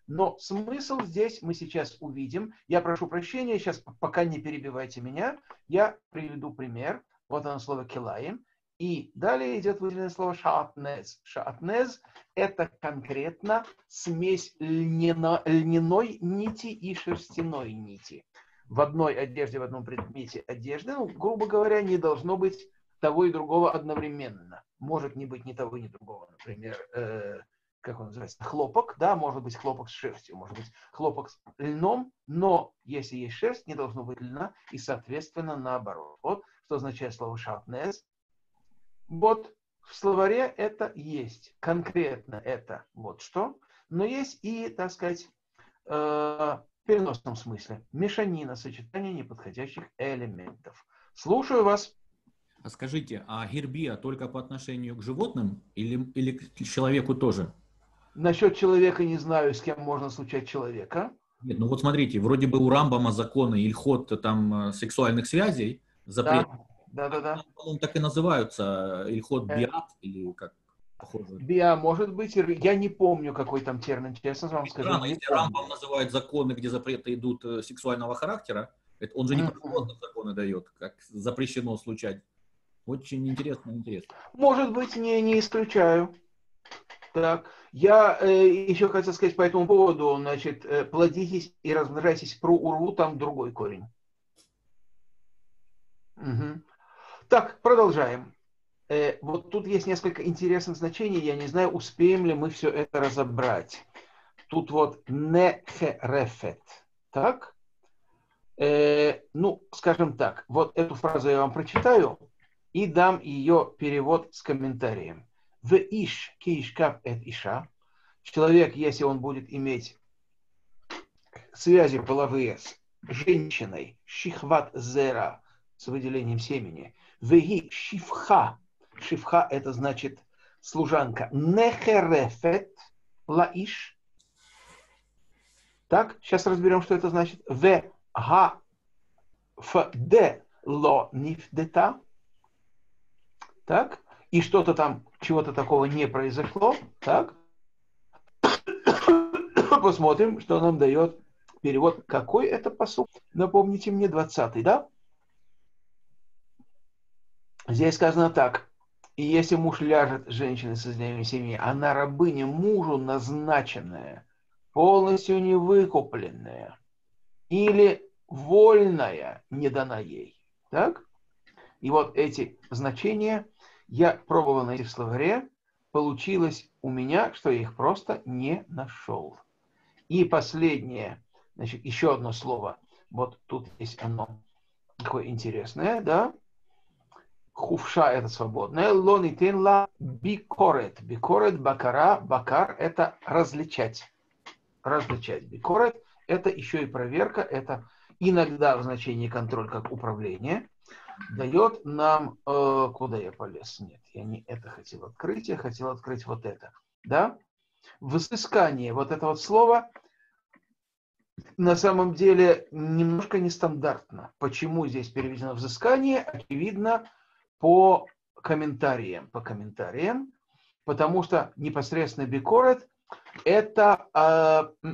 Но смысл здесь мы сейчас увидим. Я прошу прощения, сейчас пока не перебивайте меня, я приведу пример. Вот оно слово килаем. И далее идет выделенное слово шаатнез. Шаатнез – это конкретно смесь льняно, льняной нити и шерстяной нити. В одной одежде, в одном предмете одежды, ну, грубо говоря, не должно быть того и другого одновременно. Может не быть ни того, ни другого. Например, э, как он называется, хлопок, да, может быть хлопок с шерстью, может быть хлопок с льном, но если есть шерсть, не должно быть льна, и, соответственно, наоборот. Вот что означает слово шатнез. Вот в словаре это есть, конкретно это вот что, но есть и, так сказать, э, в переносном смысле, мешанина, сочетание неподходящих элементов. Слушаю вас. А скажите, а гербия только по отношению к животным или, или к человеку тоже? Насчет человека не знаю, с кем можно случать человека. Нет, ну вот смотрите, вроде бы у Рамбама законы ильхот там э, сексуальных связей запрет. Да да, да, да. Он так и называются, Ильхот э. Биат, или как похоже. Биа, может быть, я не помню, какой там термин, честно вам скажу. Странно, если Рамбам называет законы, где запреты идут э, сексуального характера, он же не просто законы дает, как запрещено случать. Очень интересно, интересно. Может быть, не, не исключаю. Так, я э, еще хотел сказать по этому поводу, значит, э, плодитесь и размножайтесь про урву, там другой корень. Угу. Так, продолжаем. Э, вот тут есть несколько интересных значений. Я не знаю, успеем ли мы все это разобрать. Тут вот нехерефет. Так? Э, ну, скажем так, вот эту фразу я вам прочитаю и дам ее перевод с комментарием. В иш кишкав эт иша. Человек, если он будет иметь связи половые с женщиной, шихват зера, с выделением семени, Веги шифха. Шифха это значит служанка. Нехерефет лаиш. Так, сейчас разберем, что это значит. В га ф де ло нифдета. Так, и что-то там, чего-то такого не произошло. Так, посмотрим, что нам дает перевод. Какой это посыл? Напомните мне, 20 да? Здесь сказано так. И если муж ляжет с женщиной со членами семьи, она рабыня мужу назначенная полностью не выкупленная или вольная не дана ей. Так? И вот эти значения я пробовал найти в словаре, получилось у меня, что я их просто не нашел. И последнее, значит, еще одно слово. Вот тут есть оно такое интересное, да? Хувша – это свободное. Лони тенла бикорет. Бикорет, бакара, бакар – это различать. Различать. Бикорет – это еще и проверка, это иногда в значении контроль как управление, дает нам... Э, куда я полез? Нет, я не это хотел открыть, я хотел открыть вот это. Да? Взыскание, вот это вот слово, на самом деле немножко нестандартно. Почему здесь переведено взыскание? Очевидно, по комментариям. По комментариям. Потому что непосредственно бикорет это э,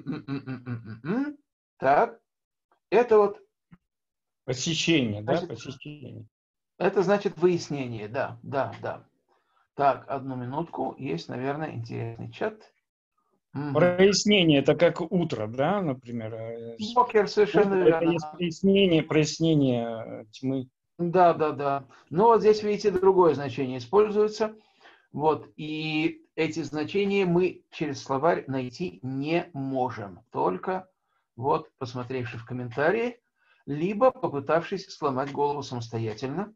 так, это вот посещение, значит, да, посещение. Это значит выяснение, да, да, да. Так, одну минутку, есть, наверное, интересный чат. Прояснение это как утро, да, например. Э, Бокер совершенно утро, верно. Это есть прояснение, прояснение тьмы. Да, да, да. Но вот здесь, видите, другое значение используется. Вот, и эти значения мы через словарь найти не можем. Только вот, посмотревши в комментарии, либо попытавшись сломать голову самостоятельно.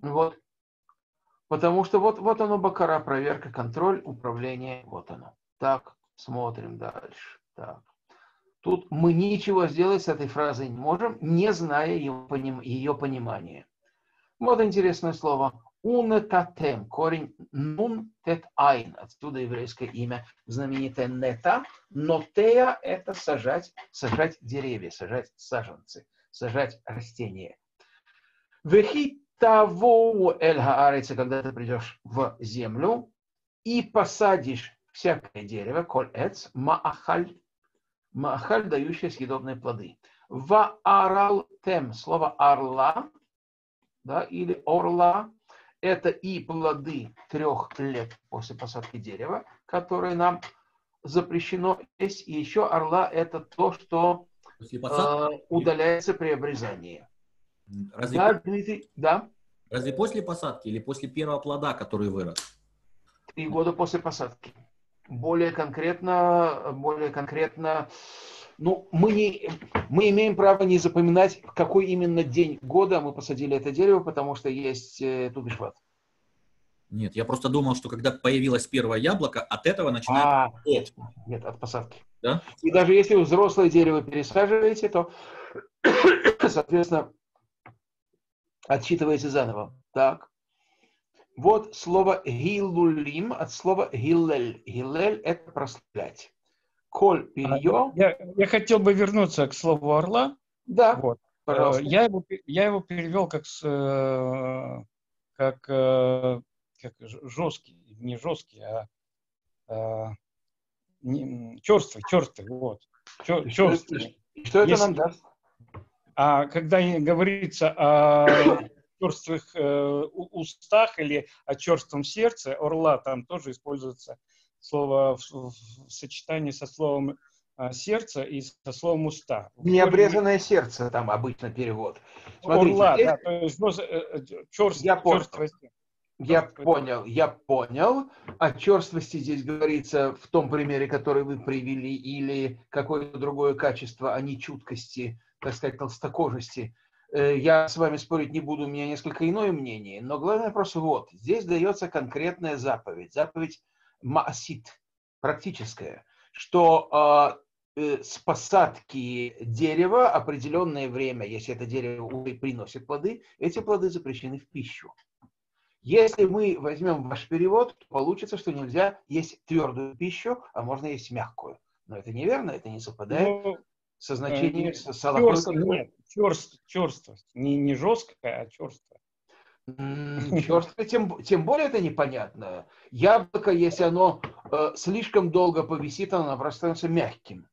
Вот. Потому что вот, вот оно, бакара, проверка, контроль, управление, вот оно. Так, Смотрим дальше. Так. Тут мы ничего сделать с этой фразой не можем, не зная ее, поним, ее понимания. Вот интересное слово. Унетатем, корень нун тет айн, отсюда еврейское имя знаменитое нета, но тея это сажать, сажать деревья, сажать саженцы, сажать растения. Вехи того эль когда ты придешь в землю и посадишь всякое дерево, коль эц, маахаль, маахаль, дающее съедобные плоды. Ва арал тем, слово орла, да, или орла, это и плоды трех лет после посадки дерева, которые нам запрещено есть. И еще орла это то, что э, удаляется при обрезании. Разве, да, Дмитрий, да? Разве после посадки или после первого плода, который вырос? Три года после посадки более конкретно, более конкретно, ну, мы, не, мы имеем право не запоминать, в какой именно день года мы посадили это дерево, потому что есть э, тубишват. Нет, я просто думал, что когда появилось первое яблоко, от этого начинает... А, нет, нет, от посадки. Да? И даже если вы взрослое дерево пересаживаете, то, соответственно, отсчитываете заново. Так. Вот слово гилулим от слова гиллель. Гиллель – это прославлять. Коль перье... Я, я хотел бы вернуться к слову орла. Да, вот. Пожалуйста. Я его, я его перевел как, с, э, как, э, как жесткий, не жесткий, а, а не, черствый, черствый, вот. Чер, черствый. Что это Если, нам даст? А когда говорится о черствых э, устах или о черством сердце, орла, там тоже используется слово в, в, в сочетании со словом э, сердце и со словом уста. Необрезанное сердце там обычно перевод. Смотрите, орла, здесь... да, то есть ну, черст, я понял. Я понял, я понял. О черствости здесь говорится в том примере, который вы привели, или какое-то другое качество, а не чуткости, так сказать, толстокожести. Э, я с вами спорить не буду, у меня несколько иное мнение, но главный вопрос вот. Здесь дается конкретная заповедь, заповедь маасит, практическая, что э, э, с посадки дерева определенное время, если это дерево уже приносит плоды, эти плоды запрещены в пищу. Если мы возьмем ваш перевод, то получится, что нельзя есть твердую пищу, а можно есть мягкую. Но это неверно, это не совпадает. Ну, со значением э, Салахой. Нет, черст, черствость. Не, не жесткая, а черствая. Черствое, тем, тем более это непонятно. Яблоко, если оно э, слишком долго повисит, оно становится мягким.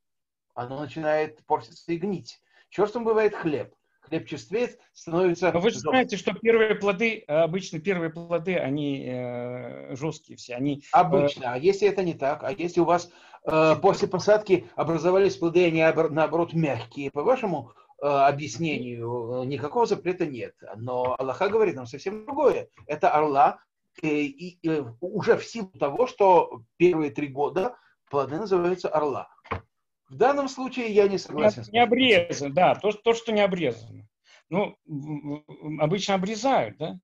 Оно начинает портиться и гнить. Черствым бывает хлеб. Хлеб черствеет, становится... Но вы же знаете, что первые плоды, обычно первые плоды, они э, жесткие все. Они, обычно. Э... А если это не так? А если у вас э, после посадки образовались плоды, они наоборот мягкие, по вашему э, объяснению никакого запрета нет. Но Аллаха говорит нам совсем другое. Это орла, и, и уже в силу того, что первые три года плоды называются орла. В данном случае я не согласен. Не, не обрезано, да, то, то, что не обрезано. Ну, обычно обрезают, да?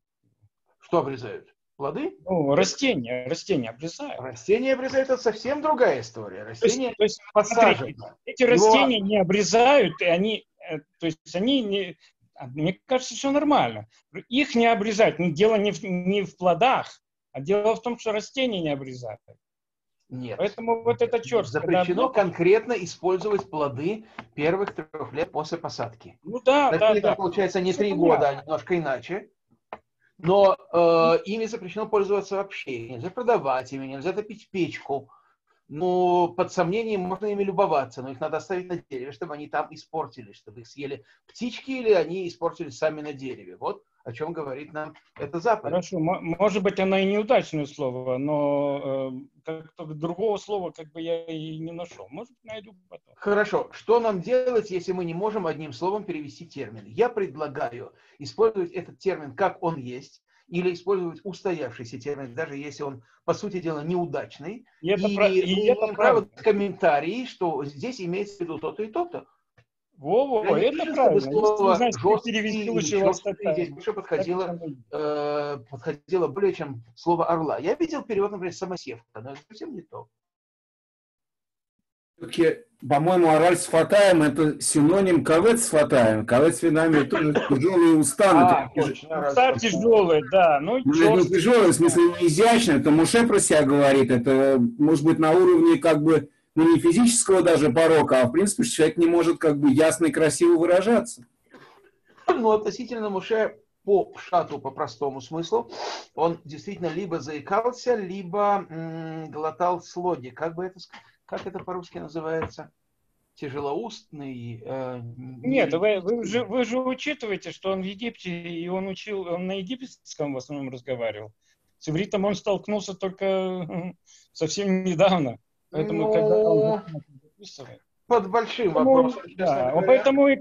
Что обрезают? Плоды? Ну, растения, растения обрезают. Растения обрезают, это совсем другая история. Растения то есть, то есть смотрите, эти Его... растения не обрезают, и они, э, то есть они не, а, мне кажется, все нормально. Их не обрезать. Дело не в, не в плодах, а дело в том, что растения не обрезают. Нет. Поэтому вот это черт. Запрещено когда... конкретно использовать плоды первых трех лет после посадки. Ну да, так да, это да. получается не три года, а немножко иначе. Но э, ими запрещено пользоваться вообще. Нельзя продавать ими, нельзя топить печку. Ну, под сомнением можно ими любоваться, но их надо оставить на дереве, чтобы они там испортились, чтобы их съели птички или они испортились сами на дереве. Вот о чем говорит нам это заповедь. Хорошо, может быть, она и неудачное слово, но э, другого слова как бы я и не нашел. Может, найду потом. Хорошо, что нам делать, если мы не можем одним словом перевести термин? Я предлагаю использовать этот термин, как он есть, или использовать устоявшийся термин, даже если он, по сути дела, неудачный. И, это и, про... и, и это право комментарии, что здесь имеется в виду то-то и то-то. Во-во, это вижу, правильно. Слово Если жесткий, перевести лучше здесь больше подходило, э, подходило более чем слово орла. Я видел перевод, например, самосевка, но это совсем не то. Все-таки, по-моему, ораль с фатаем это синоним кавет с фатаем. Кавет с винами тоже тяжелые устаны. А, Уста тяжелые, да. Ну, ну, тяжелые, в смысле не изящные. Это Муше про себя говорит. Это может быть на уровне как бы ну, не физического даже порока, а в принципе, что человек не может как бы ясно и красиво выражаться. Ну, относительно Муше по шату, по простому смыслу, он действительно либо заикался, либо м- глотал слоги. Как бы это, как это по-русски называется? Тяжелоустный? Э, Нет, вы, вы, же, вы же учитываете, что он в Египте, и он учил, он на египетском в основном разговаривал. С ивритом он столкнулся только совсем недавно. Поэтому, ну, когда он записывает, под большим вопросом. Да, поэтому, и,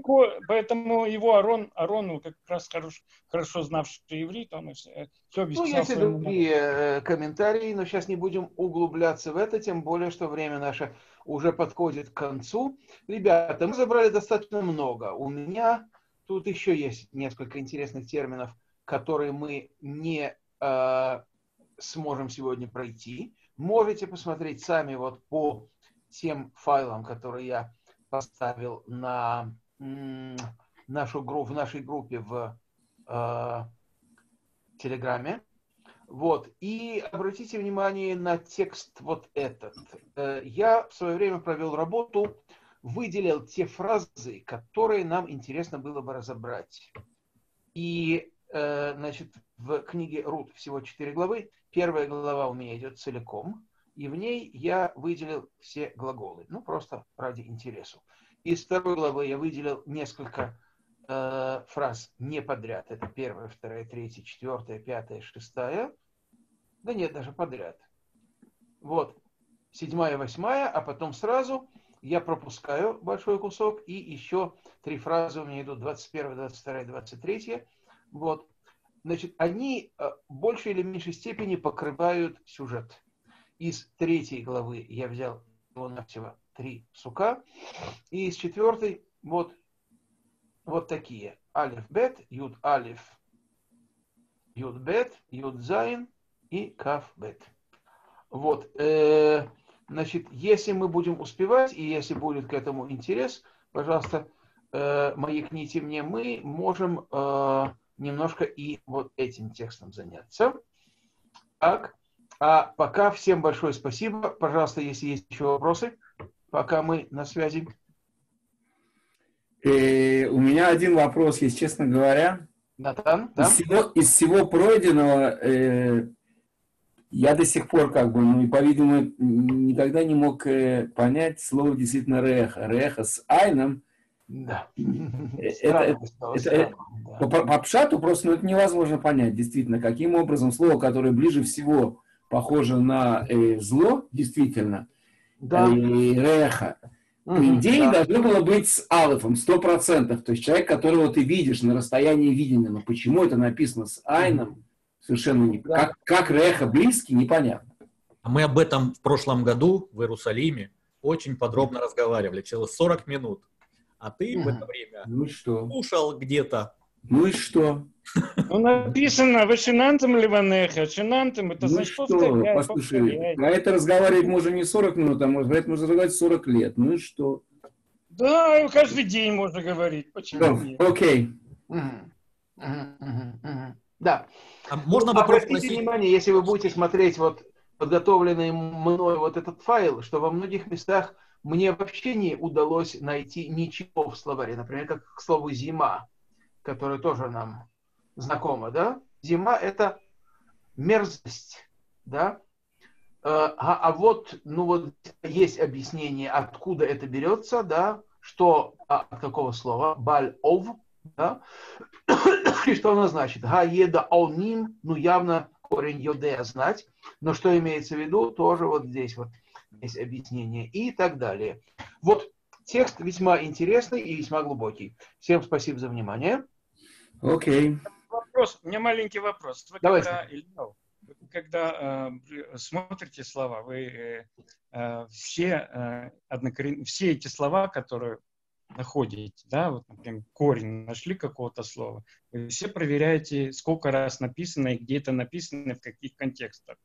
поэтому его Арон, Арону, как раз хорош, хорошо знавший иврит, он все, все объяснял. Ну, есть и другие э, комментарии, но сейчас не будем углубляться в это, тем более, что время наше уже подходит к концу. Ребята, мы забрали достаточно много. У меня тут еще есть несколько интересных терминов, которые мы не э, сможем сегодня пройти. Можете посмотреть сами вот по тем файлам, которые я поставил на нашу группу, в нашей группе в э, Телеграме. Вот. И обратите внимание на текст вот этот. Э, я в свое время провел работу, выделил те фразы, которые нам интересно было бы разобрать. И, э, значит, в книге Рут всего четыре главы. Первая глава у меня идет целиком, и в ней я выделил все глаголы, ну просто ради интересу. Из второй главы я выделил несколько э, фраз не подряд. Это первая, вторая, третья, четвертая, пятая, шестая. Да нет, даже подряд. Вот, седьмая, восьмая, а потом сразу я пропускаю большой кусок, и еще три фразы у меня идут 21, 22, 23. Вот, Значит, они э, в большей или меньшей степени покрывают сюжет. Из третьей главы я взял всего три פסוק а. И из четвертой вот, вот такие. אלף בית, יוד אלף, יוד בית, יוד זין и כף בית. Вот. Э, значит, если мы будем успевать, и если будет к этому интерес, пожалуйста, э, маякните мне, мы можем э, немножко и вот этим текстом заняться. Так, а пока всем большое спасибо. Пожалуйста, если есть еще вопросы, пока мы на связи. И э, у меня один вопрос есть, честно говоря. Натан, да? Из всего, из всего пройденного э, я до сих пор как бы, ну и по-видимому, никогда не мог э, понять слово действительно реха. Реха с айном Да. Это, это, по, по пшату просто ну, это невозможно понять, действительно, каким образом слово, которое ближе всего похоже на э, зло, действительно, да. и реха, по идее, да. должно было быть с алифом, сто процентов. То есть человек, которого ты видишь на расстоянии видения. Но почему это написано с айном, совершенно не... Да. Как, как реха близкий, непонятно. А мы об этом в прошлом году в Иерусалиме очень подробно разговаривали, целых 40 минут. А ты в это время ну что? слушал где-то. Ну и что? Ну, написано «Вашинантом ливанеха». «Шинантом» — это ну значит, что, повторяй, послушай, повторяй. про это разговаривать можно не 40 минут, а может, про это можно разговаривать 40 лет. Ну и что? Да, каждый день можно говорить. Почему нет? Окей. Да. А можно вопрос Обратите спросить? внимание, если вы будете смотреть вот подготовленный мной вот этот файл, что во многих местах мне вообще не удалось найти ничего в словаре. Например, как к слову «зима», которое тоже нам знакомо, да? Зима – это мерзость, да? Э, а, а вот, ну вот есть объяснение, откуда это берется, да? Что, а, от какого слова? Баль-ов, да? И что оно значит? Га-еда ал-ним, ну явно корень йодея знать, но что имеется в виду, тоже вот здесь вот есть объяснение и так далее. Вот текст весьма интересный и весьма глубокий. Всем спасибо за внимание. Окей. Okay. Вопрос, у меня маленький вопрос. Вы Давайте. когда, Илья, когда э, смотрите слова, вы э, э все, э, однокорен... все эти слова, которые находите, да, вот, например, корень нашли какого-то слова, вы все проверяете, сколько раз написано и где это написано, в каких контекстах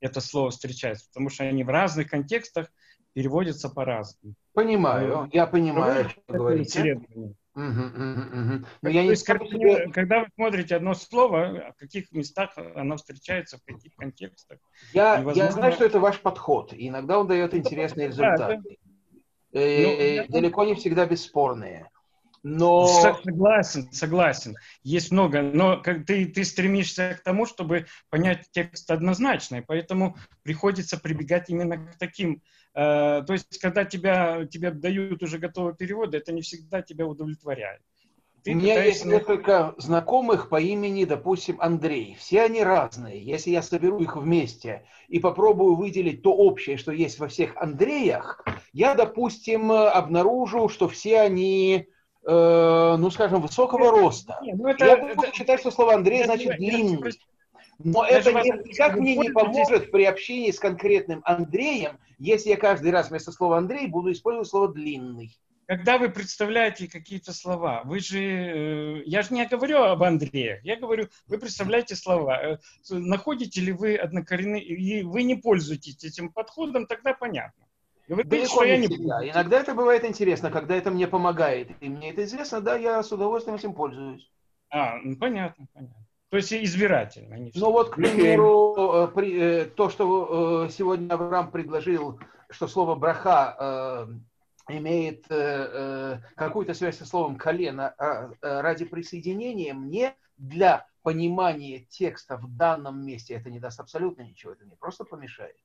это слово встречается, потому что они в разных контекстах переводятся по-разному. Понимаю, я понимаю, что вы говорите. Угу, угу, угу. Но я не есть, когда, тебе... когда вы смотрите одно слово, в каких местах оно встречается, в каких контекстах. Я, невозможно... я знаю, что это ваш подход, и иногда он дает интересные результаты. Да, да. Э, ну, далеко не всегда бесспорные. Но... Согласен, согласен. Есть много, но как ты, ты стремишься к тому, чтобы понять текст однозначно, и поэтому приходится прибегать именно к таким. Э, то есть, когда тебя, тебе дают уже готовые переводы, это не всегда тебя удовлетворяет. Ты У меня пытаешься... есть несколько знакомых по имени, допустим, Андрей. Все они разные. Если я соберу их вместе и попробую выделить то общее, что есть во всех Андреях, я, допустим, обнаружу, что все они э, ну, скажем, высокого роста. Нет, ну это, Я это, буду считать, что слово Андрей это, значит длинный. Но это никак мне не поможет при общении с конкретным Андреем, если я каждый раз вместо слова Андрей буду использовать слово длинный. Когда вы представляете какие-то слова, вы же, э, я же не говорю об Андреях, я говорю, вы представляете слова. Э, находите ли вы однокоренные, и вы не пользуетесь этим подходом, тогда понятно. Говорит, Далеко что я не всегда. Иногда это бывает интересно, когда это мне помогает. И мне это известно, да, я с удовольствием этим пользуюсь. А, ну понятно, понятно. То есть избирательно. Не ну вот, к примеру, э, при, э, то, что э, сегодня Авраам предложил, что слово браха имеет какую-то связь со словом колено ради присоединения, мне для понимания текста в данном месте это не даст абсолютно ничего, это мне просто помешает.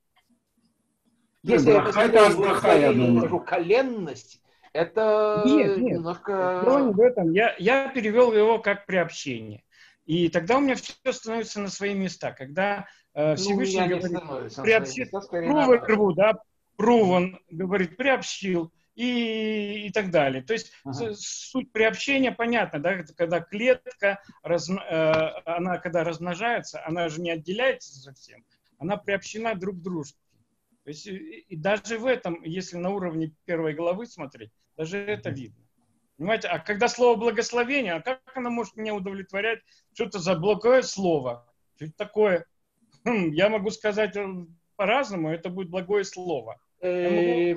Если я скажу коленность, это нет, нет. немножко... Дело в этом. Я, я перевел его как приобщение. И тогда у меня все становится на свои места. Когда э, ну, Всевышний ну, говорит, приобщил, прувы рву, да, пруван, говорит, приобщил и, и так далее. То есть ага. суть приобщения понятна, да, когда клетка, раз, э, она когда размножается, она же не отделяется совсем, она приобщена друг к дружке. То есть и, и даже в этом, если на уровне первой главы смотреть, даже это видно. Понимаете, а когда слово благословение, а как оно может меня удовлетворять? Что-то за благое слово. Что это такое? Хм, я могу сказать э, по-разному, это будет благое слово. Э,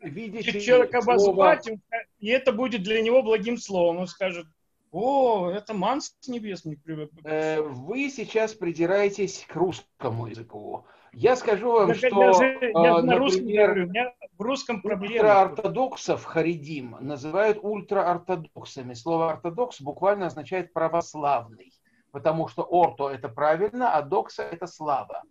видите, человек обозвать, и это будет для него благим словом. Он скажет, о, это манс небесный. Э, вы сейчас придираетесь к русскому языку. Я скажу вам, что, даже, я а, например, говорю, в русском проблема. Ультраортодоксов харидим называют ультраортодоксами. Слово ортодокс буквально означает православный, потому что орто это правильно, а докса это слава.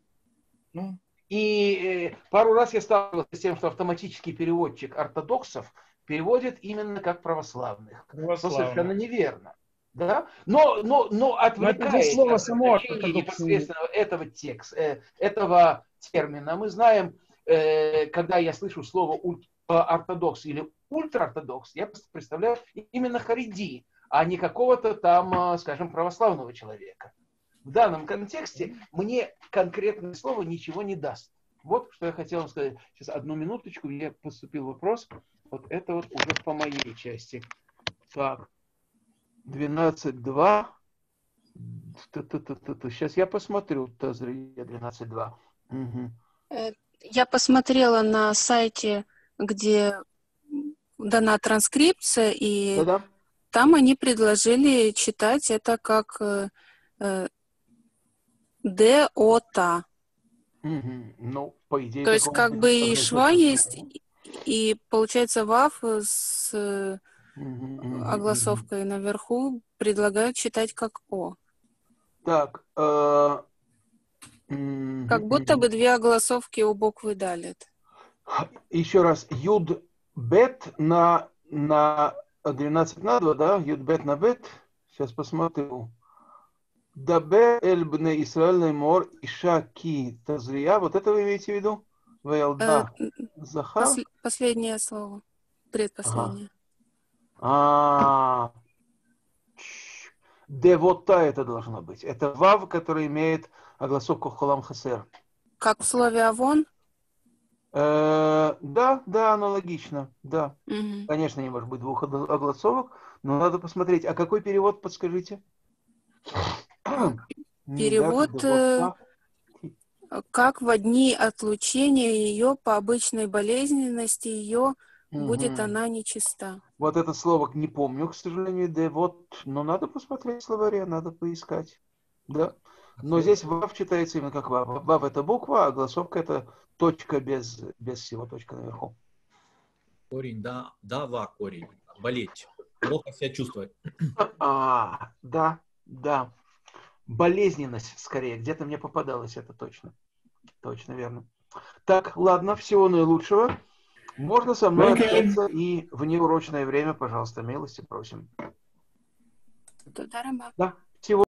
Ну. И э, пару раз я сталкивался с тем, что автоматический переводчик ортодоксов переводят именно как православных. Православных. Что совершенно неверно. Да? Но, но, но отвлекаясь слово от само, непосредственно этого текста, э, этого термина, мы знаем, э, когда я слышу слово ортодокс или ультраортодокс, я представляю именно хариди, а не какого-то там, скажем, православного человека. В данном контексте мне конкретное слово ничего не даст. Вот что я хотел сказать. Сейчас одну минуточку, мне поступил вопрос. Вот это вот уже по моей части. Так, 12.2. Сейчас я посмотрю. Тазрия 12.2. Угу. Я посмотрела на сайте, где дана транскрипция, и Да-да. там они предложили читать это как э, э, ДОТА. Угу. Ну, по идее... То есть как бы и шва есть, и получается ВАВ с огласовкой наверху предлагают читать как О. Так. Э, как будто бы две огласовки у буквы далит. Еще раз. Юд бет на, на 12 на 2, да? Юд бет на бет. Сейчас посмотрю. Дабе эль бне Исраэль мор иша ки тазрия. Вот это вы имеете в виду? Вэлда э, захар? Пос, последнее слово. Предпоследнее. А, Девота это должно быть. Это вав, который имеет огласовку холам хасер. Как в слове авон? Э, да, да, аналогично, да. Угу. Конечно, не может быть двух огласовок, но надо посмотреть. А какой перевод, подскажите? Перевод э, как в дни отлучения ее по обычной болезненности ее угу. будет она нечиста. Вот это слово не помню, к сожалению, да вот, но надо посмотреть в словаре, надо поискать, да. Но здесь вав читается именно как вав. Вав это буква, а голосовка это точка без, без всего точка наверху. Корень, да, да, ва, корень. Болеть. Плохо себя чувствовать. А, да, да болезненность скорее. Где-то мне попадалось это точно. Точно верно. Так, ладно, всего наилучшего. Можно со мной okay. общаться и в неурочное время, пожалуйста, милости просим. Да, всего